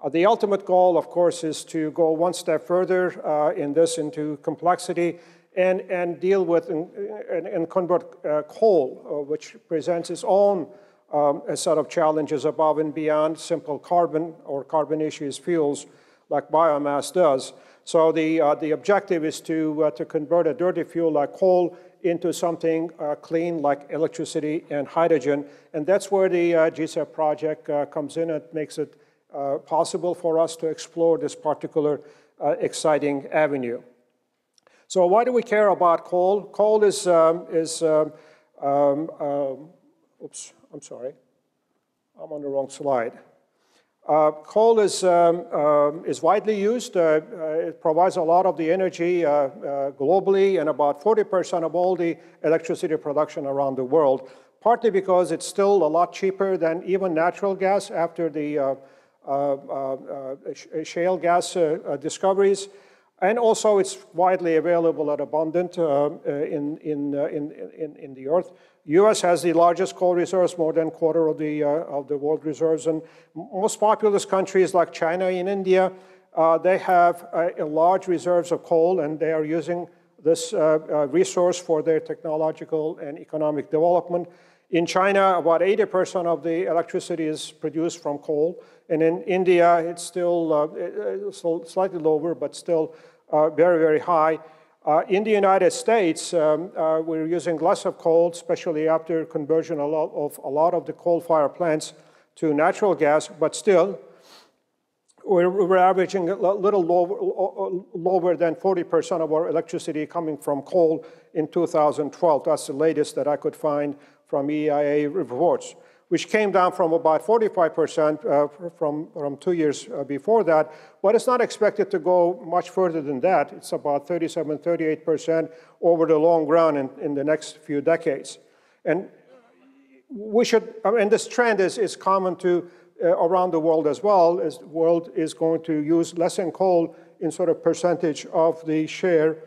Uh, the ultimate goal, of course, is to go one step further uh, in this into complexity and, and deal with and, and, and convert coal, which presents its own um, a set of challenges above and beyond simple carbon or carbonaceous fuels like biomass does. So the, uh, the objective is to, uh, to convert a dirty fuel like coal into something uh, clean like electricity and hydrogen. And that's where the uh, GCEP project uh, comes in and makes it uh, possible for us to explore this particular exciting avenue. So why do we care about coal? Coal is, um, is um, um, um oops, I'm sorry, I'm on the wrong slide. Uh, coal is, um, um, is widely used. Uh, uh, it provides a lot of the energy uh, uh, globally and about 40% of all the electricity production around the world, partly because it's still a lot cheaper than even natural gas after the uh, shale gas discoveries. And also it's widely available and abundant in, in, in, in, in the earth. U.S. has the largest coal reserves, more than quarter of the, uh, of the world reserves. And most populous countries like China and India, uh, they have a, a large reserves of coal, and they are using this uh, uh resource for their technological and economic development. In China, about 80% of the electricity is produced from coal. And in India, it's still uh, slightly lower, but still uh, very, very high. Uh, in the United States, um, uh, we're using less of coal, especially after conversion of a lot of the coal-fired plants to natural gas, but still, we're, we're averaging a little lower, lower than 40% of our electricity coming from coal in 2012. That's the latest that I could find from EIA reports which came down from about 45% uh, from, from two years uh, before that, but it's not expected to go much further than that. It's about 37, 38% over the long run in, in the next few decades. And we should, and this trend is, is common to uh, around the world as well, as the world is going to use less in coal in sort of percentage of the share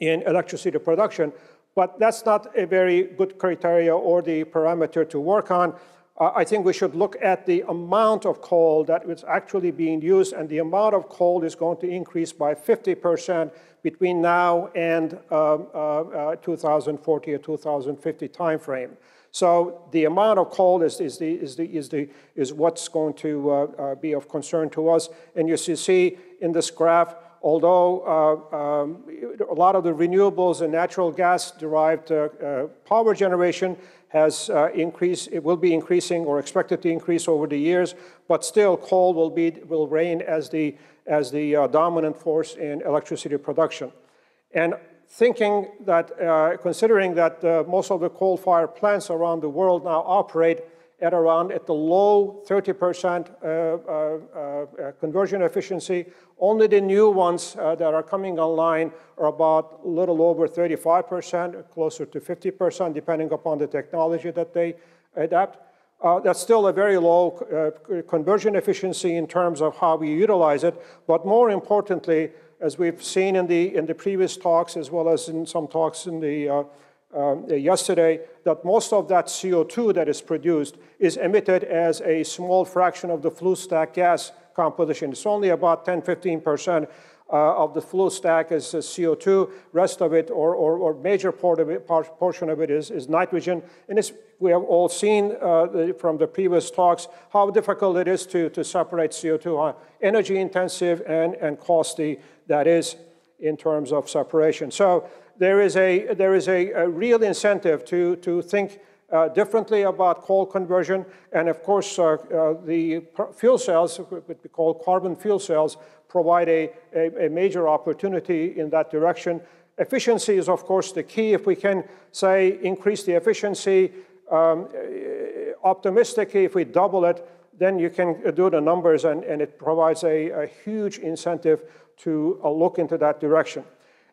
in electricity production. But that's not a very good criteria or the parameter to work on. Uh, I think we should look at the amount of coal that is actually being used, and the amount of coal is going to increase by 50% between now and um, uh, uh, 2040 or 2050 timeframe. So the amount of coal is, is, the, is, the, is, the, is what's going to uh, uh, be of concern to us. And you see in this graph, although uh, um, a lot of the renewables and natural gas derived uh, uh, power generation has uh, increased, it will be increasing or expected to increase over the years, but still coal will, be, will reign as the, as the dominant force in electricity production. And thinking that, uh, considering that uh, most of the coal-fired plants around the world now operate at around at the low 30% uh, uh, uh, conversion efficiency, only the new ones uh, that are coming online are about a little over 35%, closer to 50%, depending upon the technology that they adapt. that's still a very low conversion efficiency in terms of how we utilize it, but more importantly, as we've seen in the, in the previous talks, as well as in some talks in the, uh, uh, yesterday, that most of that CO2 that is produced is emitted as a small fraction of the flue stack gas composition. It's only about 10, 15% uh, of the flue stack is uh, CO2. Rest of it, or, or, or major part of it, part, portion of it is, is nitrogen. And we have all seen uh, the, from the previous talks how difficult it is to, to separate CO2, how energy intensive and, and costly that is in terms of separation. So there is a, there is a, a real incentive to, to think uh, differently about coal conversion. And of course, uh, uh, the fuel cells, what we call carbon fuel cells, provide a, a, a, major opportunity in that direction. Efficiency is, of course, the key. If we can, say, increase the efficiency um, optimistically, if we double it, then you can do the numbers, and, and it provides a, a huge incentive to uh, look into that direction.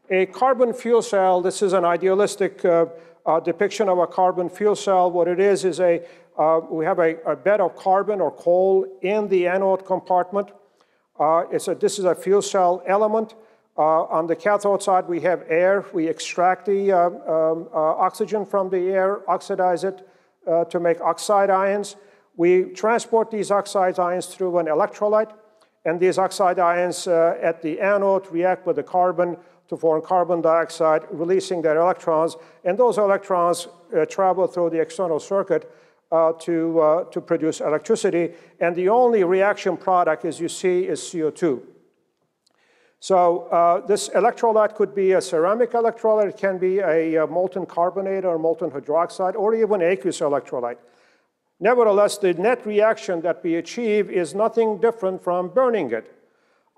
A carbon fuel cell, this is an idealistic uh, uh, depiction of a carbon fuel cell. What it is is a, uh, we have a, a, bed of carbon or coal in the anode compartment. Uh, it's a, this is a fuel cell element. Uh, on the cathode side, we have air. We extract the um, oxygen from the air, oxidize it to make oxide ions. We transport these oxide ions through an electrolyte. And these oxide ions uh, at the anode react with the carbon to form carbon dioxide, releasing their electrons. And those electrons uh, travel through the external circuit uh, to, uh, to produce electricity. And the only reaction product, as you see, is CO2. So uh, this electrolyte could be a ceramic electrolyte. It can be a, a molten carbonate or molten hydroxide, or even aqueous electrolyte. Nevertheless, the net reaction that we achieve is nothing different from burning it.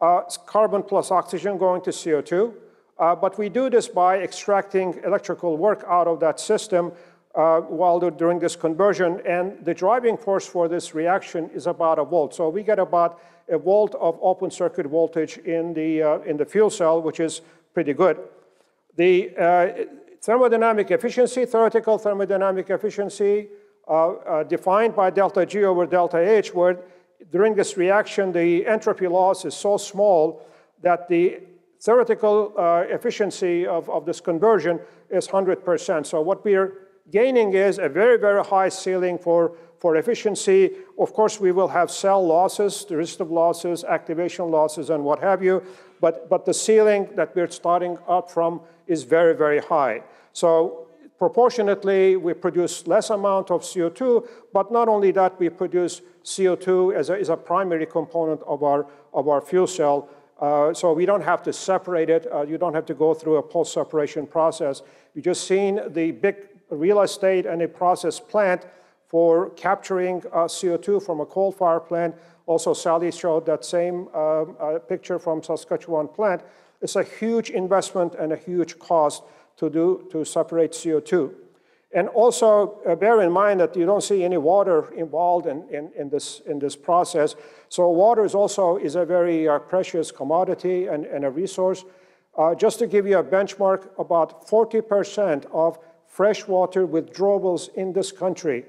Uh, carbon plus oxygen going to CO2. Uh, but we do this by extracting electrical work out of that system uh, while during this conversion. And the driving force for this reaction is about a volt. So we get about a volt of open circuit voltage in the, uh, in the fuel cell, which is pretty good. The uh, thermodynamic efficiency, theoretical thermodynamic efficiency, uh, defined by delta G over delta H, where during this reaction, the entropy loss is so small that the theoretical uh, efficiency of, of this conversion is 100%. So what we're gaining is a very, very high ceiling for, for efficiency. Of course, we will have cell losses, resistive losses, activation losses, and what have you, but, but the ceiling that we're starting up from is very, very high. So proportionately, we produce less amount of CO2, but not only that, we produce CO2 as a, as a primary component of our, of our fuel cell. Uh, so we don't have to separate it. Uh, you don't have to go through a post-separation process. You just seen the big real estate and a process plant for capturing uh, CO2 from a coal fire plant. Also, Sally showed that same um, uh, picture from Saskatchewan plant. It's a huge investment and a huge cost to do to separate CO2. And also uh, bear in mind that you don't see any water involved in, in, in, this, in this process. So water is also is a very uh, precious commodity and, and a resource. Uh, just to give you a benchmark, about 40% of freshwater withdrawals in this country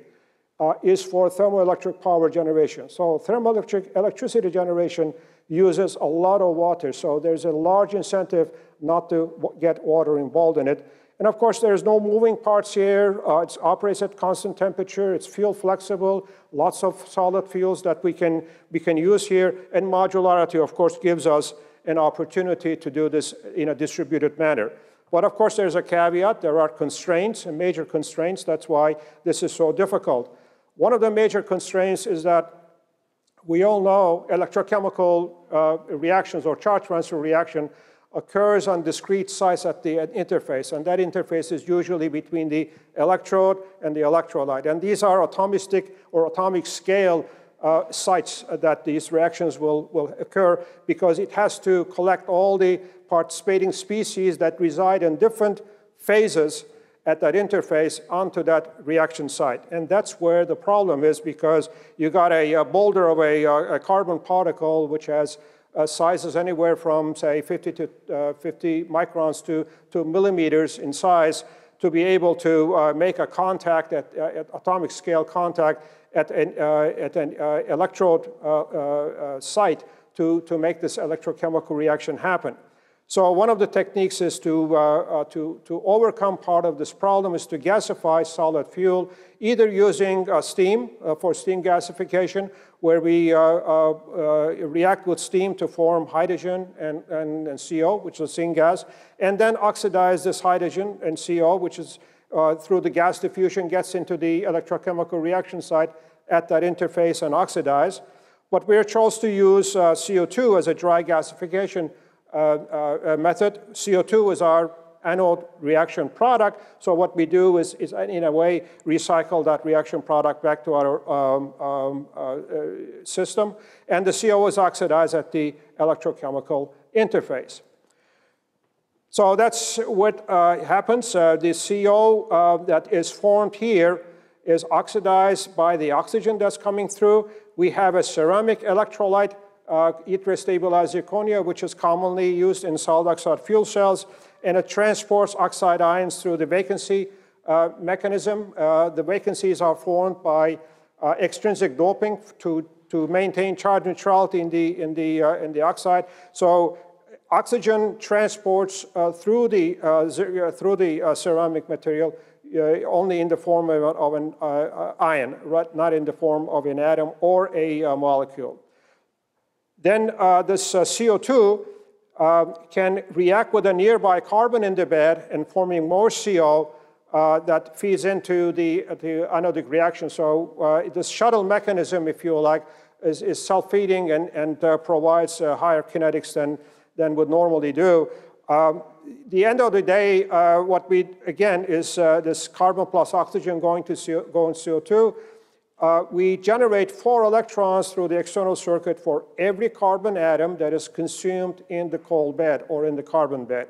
uh, is for thermoelectric power generation. So thermoelectric electricity generation uses a lot of water. So there's a large incentive not to get water involved in it. And of course, there's no moving parts here. Uh, it operates at constant temperature. It's fuel flexible. Lots of solid fuels that we can, we can use here. And modularity, of course, gives us an opportunity to do this in a distributed manner. But of course, there's a caveat. There are constraints and major constraints. That's why this is so difficult. One of the major constraints is that we all know electrochemical uh, reactions or charge transfer reaction occurs on discrete sites at the interface, and that interface is usually between the electrode and the electrolyte. And these are atomistic or atomic scale uh, sites that these reactions will, will occur because it has to collect all the participating species that reside in different phases at that interface onto that reaction site. And that's where the problem is because you got a, a boulder of a, a, carbon particle which has uh, sizes anywhere from, say, 50 to uh, 50 microns to, to millimeters in size to be able to uh, make a contact at, uh, at, atomic scale contact at an, uh, at an uh, electrode site to, to make this electrochemical reaction happen. So one of the techniques is to, uh, uh, to, to overcome part of this problem is to gasify solid fuel, either using uh, steam uh, for steam gasification, where we uh, uh, react with steam to form hydrogen and, and, and, CO, which is a syngas, and then oxidize this hydrogen and CO, which is through the gas diffusion gets into the electrochemical reaction site at that interface and oxidize. But we're chose to use CO2 as a dry gasification method. CO2 is our anode reaction product. So what we do is, is in a way, recycle that reaction product back to our um, um, uh, system. And the CO is oxidized at the electrochemical interface. So that's what uh, happens. Uh, the CO uh, that is formed here is oxidized by the oxygen that's coming through. We have a ceramic electrolyte uh, yttrium stabilized zirconia, which is commonly used in solid oxide fuel cells, and it transports oxide ions through the vacancy uh, mechanism. Uh, the vacancies are formed by uh, extrinsic doping to, to maintain charge neutrality in the, in the, uh, in the oxide. So oxygen transports uh, through the, through the ceramic material only in the form of, of an ion, right? not in the form of an atom or a molecule. Then uh, this uh, CO2 uh, can react with a nearby carbon in the bed and forming more CO uh, that feeds into the, the anodic reaction. So uh, this shuttle mechanism, if you like, is, is self-feeding and, and uh, provides higher kinetics than, than would normally do. Um, the end of the day, what we, again, is this carbon plus oxygen going to CO, go in CO2 uh, we generate four electrons through the external circuit for every carbon atom that is consumed in the coal bed or in the carbon bed.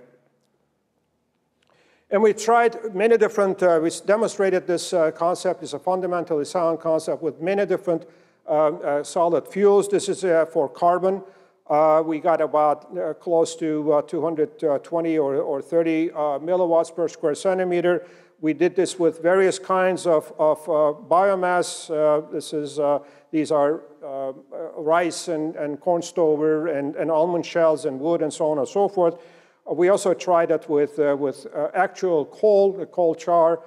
And we tried many different, uh, we demonstrated this uh, concept is a fundamentally sound concept with many different um, uh, solid fuels. This is uh, for carbon. Uh, we got about close to 220 or, or 30 milliwatts per square centimeter. We did this with various kinds of, of uh, biomass. Uh, this is, uh, these are uh, rice and, and corn stover and, and almond shells and wood and so on and so forth. Uh, we also tried it with, uh, with actual coal, the coal char,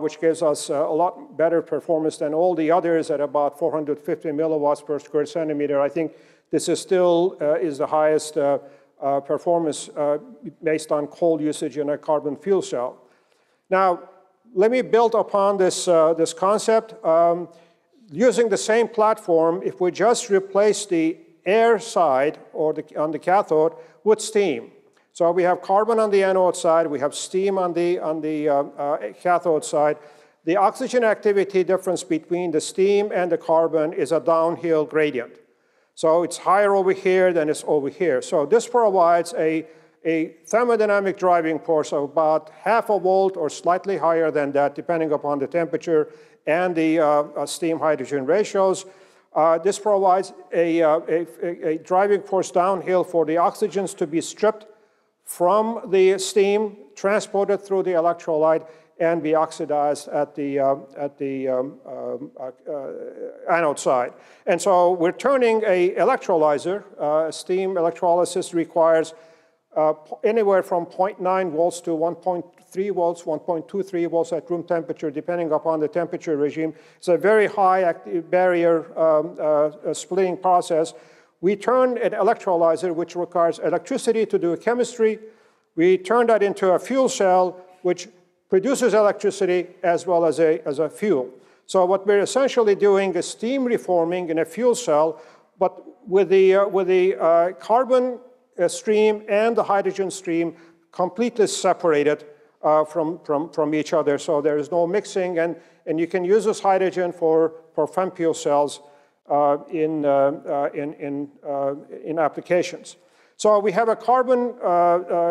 which gives us a lot better performance than all the others at about 450 milliwatts per square centimeter. I think this is still is the highest performance based on coal usage in a carbon fuel cell. Now, let me build upon this, uh, this concept. Um, using the same platform, if we just replace the air side or the, on the cathode with steam. So we have carbon on the anode side, we have steam on the, on the uh, uh, cathode side. The oxygen activity difference between the steam and the carbon is a downhill gradient. So it's higher over here than it's over here. So this provides a a thermodynamic driving force of about half a volt or slightly higher than that, depending upon the temperature and the uh, uh, steam hydrogen ratios. Uh, this provides a, uh, a, a, driving force downhill for the oxygens to be stripped from the steam, transported through the electrolyte, and be oxidized at the, uh, at the um, um uh, anode side. And so we're turning a electrolyzer, steam electrolysis requires uh, anywhere from 0.9 volts to 1.3 volts, 1.23 volts at room temperature, depending upon the temperature regime. It's a very high barrier um, uh, splitting process. We turn an electrolyzer, which requires electricity to do chemistry, We turn that into a fuel cell, which produces electricity as well as a, as a fuel. So what we're essentially doing is steam reforming in a fuel cell, but with the, uh, with the uh, carbon uh, stream and the hydrogen stream completely separated uh, from, from, from each other. So there is no mixing, and, and you can use this hydrogen for, for PEM fuel cells uh, in, uh, uh, in, in, uh, in applications. So we have a carbon,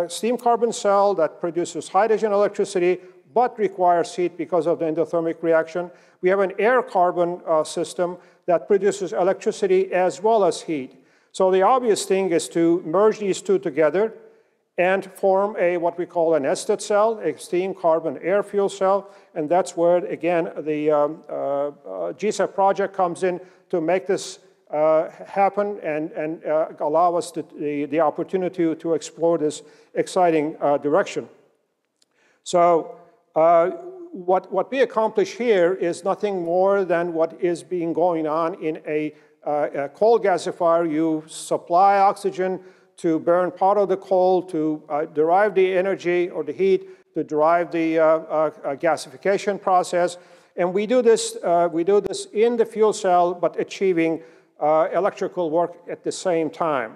steam carbon cell that produces hydrogen electricity, but requires heat because of the endothermic reaction. We have an air carbon system that produces electricity as well as heat. So the obvious thing is to merge these two together and form a what we call an nested cell, a steam carbon air fuel cell, and that's where again the um, uh, uh, GCEP project comes in to make this uh, happen and, and uh, allow us to, the, the opportunity to explore this exciting uh, direction. So uh, what, what we accomplish here is nothing more than what is being going on in a, a coal gasifier. You supply oxygen to burn part of the coal to uh, derive the energy or the heat to derive the uh, uh, gasification process. And we do this, uh, we do this in the fuel cell, but achieving uh, electrical work at the same time.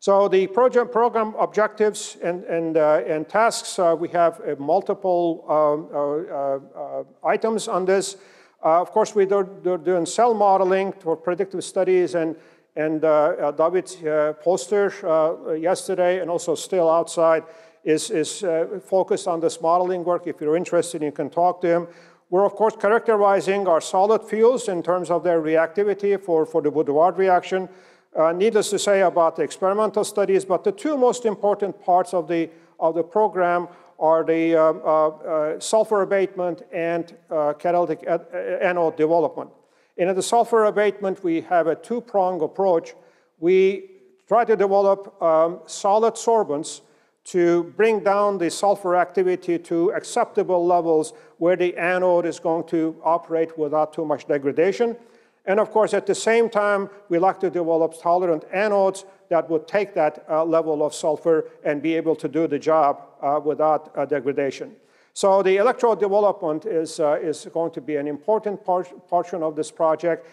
So the program, program objectives and, and, uh, and tasks, we have multiple um, items on this. Of course, we're doing cell modeling for predictive studies and and uh, uh, David uh, poster yesterday and also still outside is, is focused on this modeling work. If you're interested, you can talk to him. We're, of course, characterizing our solid fuels in terms of their reactivity for, for the Boudouard reaction. Uh, needless to say about the experimental studies, but the two most important parts of the, of the program are the uh, uh, sulfur abatement and catalytic anode development. In the sulfur abatement, we have a two-pronged approach. We try to develop um, solid sorbents to bring down the sulfur activity to acceptable levels where the anode is going to operate without too much degradation. And of course, at the same time, we like to develop tolerant anodes that would take that uh, level of sulfur and be able to do the job uh, without uh, degradation. So the electrode development is, uh, is going to be an important part, portion of this project.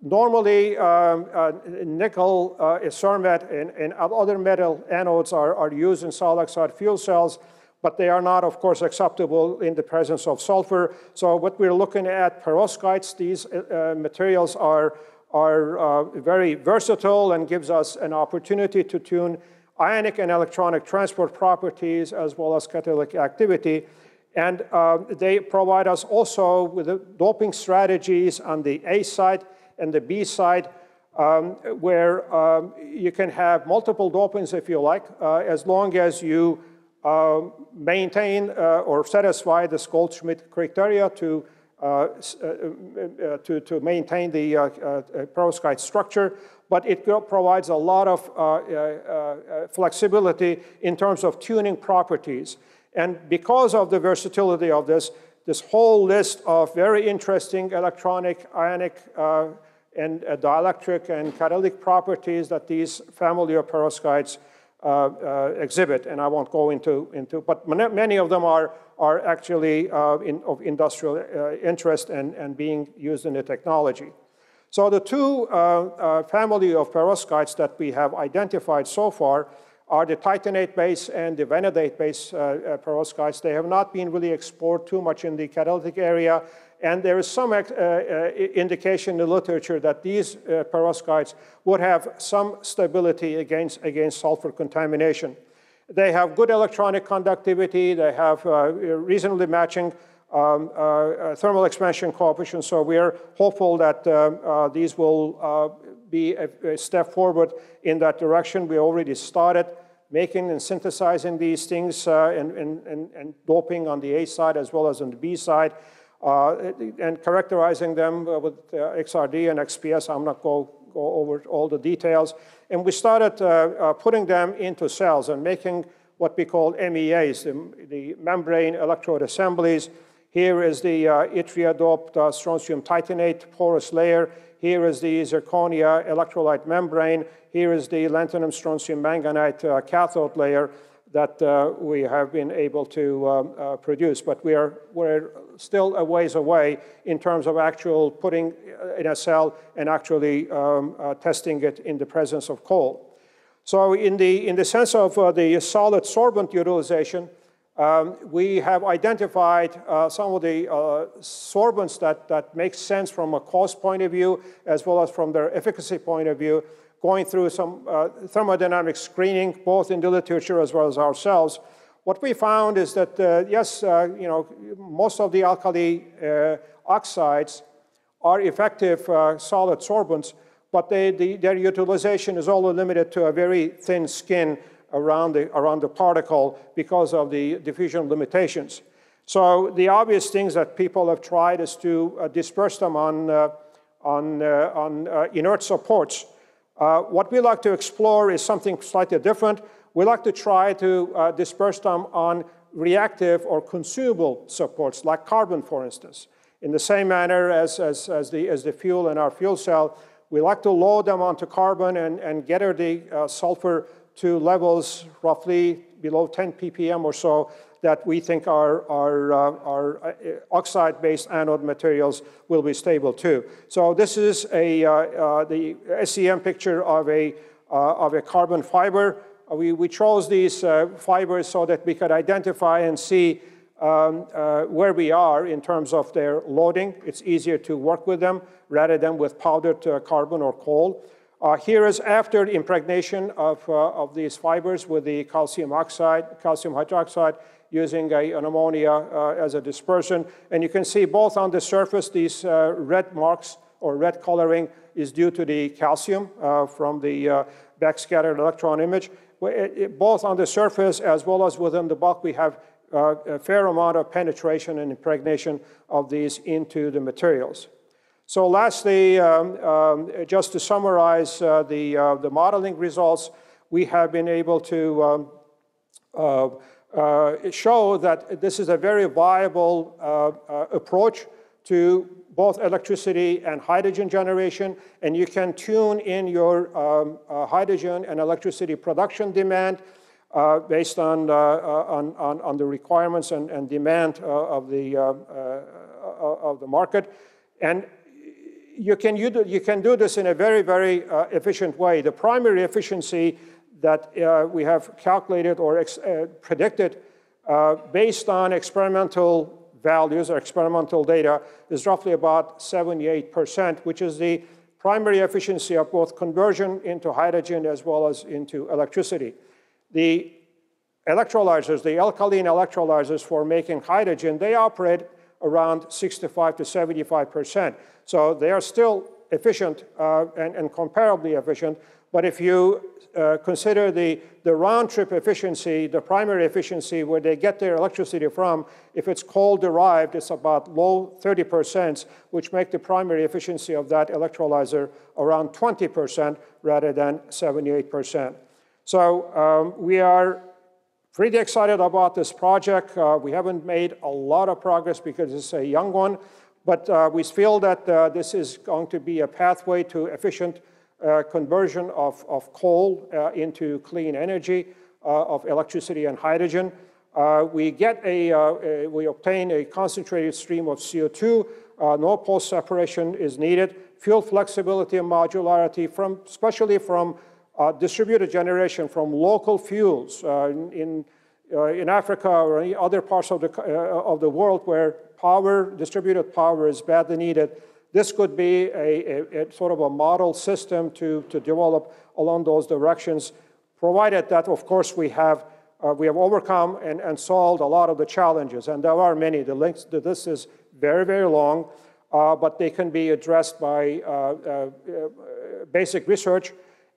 Normally, um, uh, nickel, uh, Isermet, and, and other metal anodes are, are used in solid oxide fuel cells, but they are not, of course, acceptable in the presence of sulfur. So what we're looking at, perovskites, these uh, uh materials are, are uh, very versatile and gives us an opportunity to tune ionic and electronic transport properties as well as catalytic activity. And uh, they provide us also with the doping strategies on the A side and the B side, um, where um, you can have multiple dopings if you like, uh, as long as you uh, maintain uh, or satisfy the Goldschmidt criteria to, uh, uh, to, to, maintain the perovskite structure. But it provides a lot of flexibility in terms of tuning properties. And because of the versatility of this, this whole list of very interesting electronic, ionic, uh, and uh, dielectric and catalytic properties that these family of perovskites uh, uh exhibit, and I won't go into, into but many of them are, are actually uh, in, of industrial uh, interest and, and being used in the technology. So the two family of perovskites that we have identified so far are the titanate base and the vanadate base uh, uh, perovskites. They have not been really explored too much in the catalytic area. And there is some uh, uh, indication in the literature that these uh, perovskites would have some stability against, against sulfur contamination. They have good electronic conductivity. They have uh, reasonably matching um, thermal expansion coefficient. So we are hopeful that these will be a, a step forward in that direction. We already started making and synthesizing these things uh, and, and, and, and, doping on the A side as well as on the B side, uh, and characterizing them uh, with uh, XRD and XPS. I'm not going to go over all the details. And we started uh, uh, putting them into cells and making what we call MEAs, the, the membrane electrode assemblies. Here is the yttria-doped strontium titanate porous layer. Here is the zirconia electrolyte membrane. Here is the lanthanum strontium manganite uh, cathode layer. that uh, we have been able to um, uh, produce. But we are, we're still a ways away in terms of actual putting in a cell and actually um, uh, testing it in the presence of coal. So in the, in the sense of uh, the solid sorbent utilization, um, we have identified uh, some of the uh, sorbents that, that make sense from a cost point of view, as well as from their efficacy point of view, going through some uh, thermodynamic screening, both in the literature as well as ourselves. What we found is that, uh, yes, uh, you know, most of the alkali uh, oxides are effective solid sorbents, but they, the, their utilization is only limited to a very thin skin around the, around the particle because of the diffusion limitations. So the obvious things that people have tried is to uh, disperse them on, uh, on, uh, on uh, inert supports. Uh, what we like to explore is something slightly different. We like to try to uh, disperse them on reactive or consumable supports, like carbon, for instance. In the same manner as, as, as, the, as the fuel in our fuel cell, we like to load them onto carbon and, and gather the sulfur to levels roughly below 10 ppm or so that we think our, our, uh, our uh, oxide-based anode materials will be stable too. So this is a, uh, uh the SEM picture of a, uh, of a carbon fiber. Uh, we, we chose these fibers so that we could identify and see um, where we are in terms of their loading. It's easier to work with them rather than with powdered carbon or coal. Uh, here is after impregnation of, uh, of these fibers with the calcium oxide, calcium hydroxide, using a, an ammonia uh, as a dispersion. And you can see both on the surface, these uh, red marks or red coloring is due to the calcium uh, from the uh, backscattered electron image. It, it, both on the surface as well as within the bulk, we have a fair amount of penetration and impregnation of these into the materials. So lastly, um, um, just to summarize uh, the, uh, the modeling results, we have been able to um, uh, uh show that this is a very viable uh, uh, approach to both electricity and hydrogen generation, and you can tune in your um, hydrogen and electricity production demand based on, on, on, on, the requirements and, and demand of, the, of the market. And you can, you can do this in a very, very uh, efficient way. The primary efficiency that uh, we have calculated or uh, predicted uh, based on experimental values or experimental data is roughly about 78%, which is the primary efficiency of both conversion into hydrogen as well as into electricity. The electrolyzers, the alkaline electrolyzers for making hydrogen, they operate around 65 to 75%. So they are still efficient uh, and, and, comparably efficient. But if you uh, consider the, the round trip efficiency, the primary efficiency where they get their electricity from, if it's coal derived, it's about low 30%, which make the primary efficiency of that electrolyzer around 20% rather than 78%. So um, we are pretty excited about this project. Uh, we haven't made a lot of progress because it's a young one, but uh, we feel that uh, this is going to be a pathway to efficient uh, conversion of, of coal into clean energy, of electricity and hydrogen. we get a, a, we obtain a concentrated stream of CO2. no post separation is needed. Fuel flexibility and modularity from, especially from uh, distributed generation from local fuels uh, in, in, in, Africa or any other parts of the, uh, of the world where power, distributed power is badly needed. This could be a, a, a sort of a model system to, to develop along those directions, provided that, of course, we have uh, we have overcome and, and, solved a lot of the challenges, and there are many. The links to this is very, very long, uh, but they can be addressed by uh, uh basic research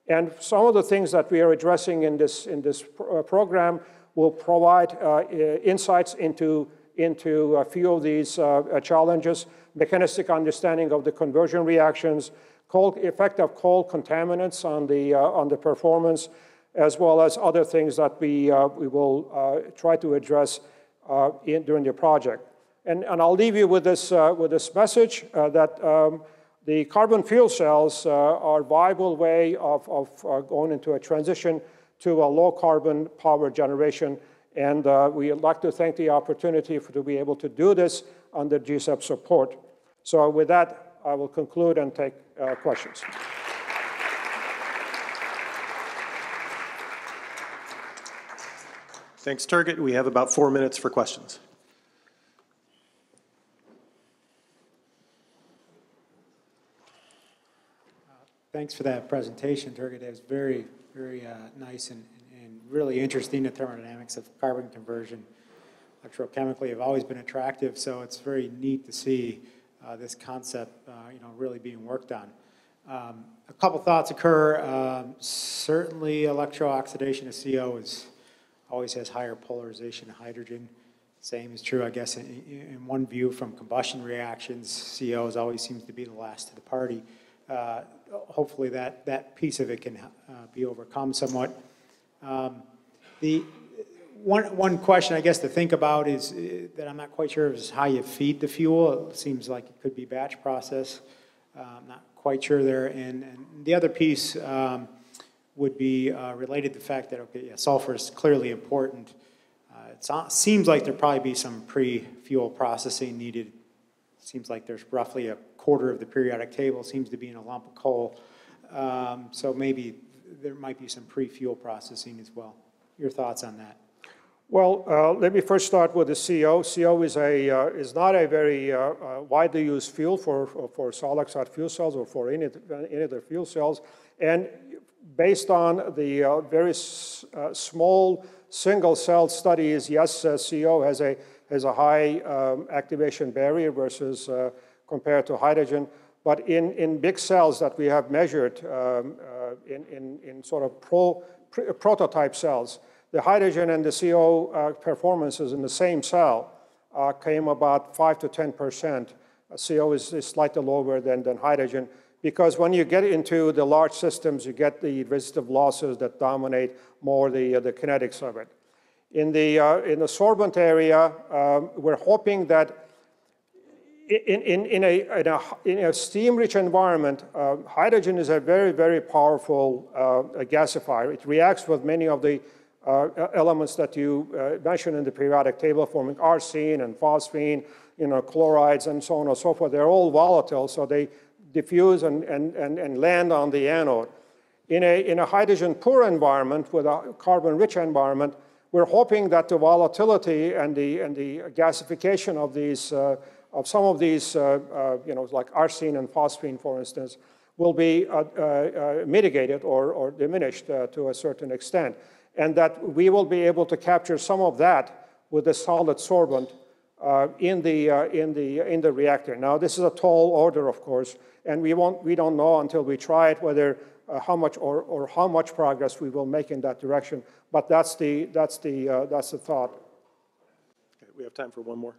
and some of the things that we are addressing in this, in this uh, program will provide uh, insights into, into a few of these uh, challenges, mechanistic understanding of the conversion reactions, effect of coal contaminants on the, uh, on the performance, as well as other things that we, uh, we will uh, try to address in, during the project. And, and I'll leave you with this, with this message that um, the carbon fuel cells uh, are a viable way of, of uh, going into a transition to a low-carbon power generation. And uh, we'd like to thank the opportunity for, to be able to do this under GCEP support. So with that, I will conclude and take uh, questions. Thanks, Turgut. We have about four minutes for questions. Thanks for that presentation, Turgut. It was very, very uh, nice and, and really interesting, the thermodynamics of carbon conversion. Electrochemically have always been attractive, so it's very neat to see uh, this concept, uh, you know, really being worked on. Um, a couple thoughts occur. Um, certainly, electrooxidation of CO is always has higher polarization of hydrogen. Same is true, I guess, in, in one view from combustion reactions. CO always seems to be the last to the party. Uh, hopefully, that that piece of it can uh, be overcome somewhat. Um, the one, one question I guess to think about is uh, that I'm not quite sure is how you feed the fuel. It seems like it could be batch process. Uh, I'm not quite sure there. And, and the other piece um, would be uh, related to the fact that okay, yeah, sulfur is clearly important. Uh, it seems like there probably be some pre-fuel processing needed. Seems like there's roughly a quarter of the periodic table seems to be in a lump of coal. Um, so maybe there might be some pre-fuel processing as well. Your thoughts on that? Well, uh, let me first start with the CO. CO is, a, uh, is not a very uh, uh widely used fuel for, for solid oxide fuel cells or for any, any other fuel cells. And based on the uh, very uh, small single cell studies, yes, CO has a, has a high um, activation barrier versus compared to hydrogen. But in, in big cells that we have measured um, in, in, in sort of pro, prototype cells, the hydrogen and the CO uh, performances in the same cell uh, came about 5 to 10%. Uh, CO is, is, slightly lower than, than hydrogen because when you get into the large systems, you get the resistive losses that dominate more the, uh, the kinetics of it. In the, uh, in the sorbent area, um, we're hoping that in, in, in, a, in, a, in a steam-rich environment, uh, hydrogen is a very, very powerful gasifier. It reacts with many of the uh, elements that you uh, mentioned in the periodic table forming arsine and phosphine, you know, chlorides and so on and so forth. They're all volatile, so they diffuse and, and, and, and land on the anode. In a, in a hydrogen poor environment with a carbon rich environment, we're hoping that the volatility and the, and the gasification of these, uh, of some of these, uh, uh, you know, like arsine and phosphine, for instance, will be uh, uh, mitigated or, or diminished to a certain extent and that we will be able to capture some of that with a solid sorbent uh, in, the, uh, in, the, in the reactor. Now, this is a tall order, of course, and we, won't, we don't know until we try it whether uh, how much or, or how much progress we will make in that direction. But that's the, that's the, uh, that's the thought. Okay, we have time for one more.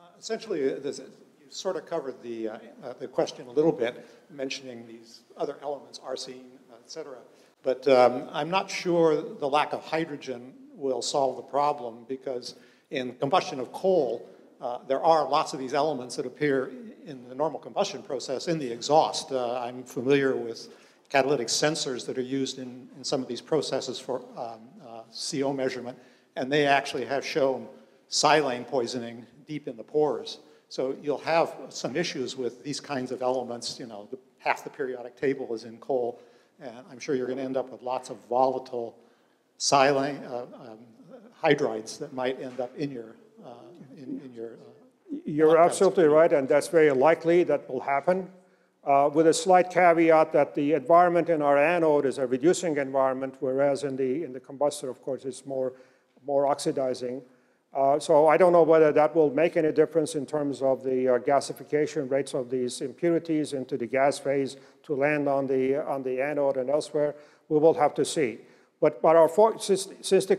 Uh, essentially, uh, this, you sort of covered the, the question a little bit, mentioning these other elements, arsine, et cetera. But um, I'm not sure the lack of hydrogen will solve the problem because in combustion of coal, uh, there are lots of these elements that appear in the normal combustion process in the exhaust. Uh, I'm familiar with catalytic sensors that are used in, in some of these processes for um, uh, CO measurement, and they actually have shown silane poisoning deep in the pores. So you'll have some issues with these kinds of elements. You know, the, half the periodic table is in coal. And I'm sure you're going to end up with lots of volatile silane, uh, um, hydrides that might end up in your, in, in, your. Uh, you're absolutely right, and that's very likely that will happen. Uh, with a slight caveat that the environment in our anode is a reducing environment, whereas in the, in the combustor, of course, it's more, more oxidizing. Uh, so I don't know whether that will make any difference in terms of the uh, gasification rates of these impurities into the gas phase to land on the, on the anode and elsewhere. We will have to see. But, but our, since, since the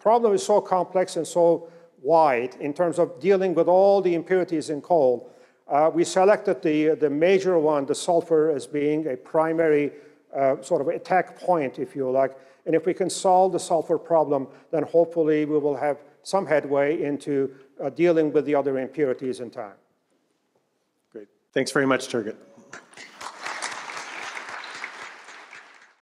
problem is so complex and so wide in terms of dealing with all the impurities in coal, uh, we selected the, the major one, the sulfur, as being a primary uh, sort of attack point, if you like. And if we can solve the sulfur problem, then hopefully we will have some headway into uh, dealing with the other impurities in time. Great. Thanks very much, Turgut.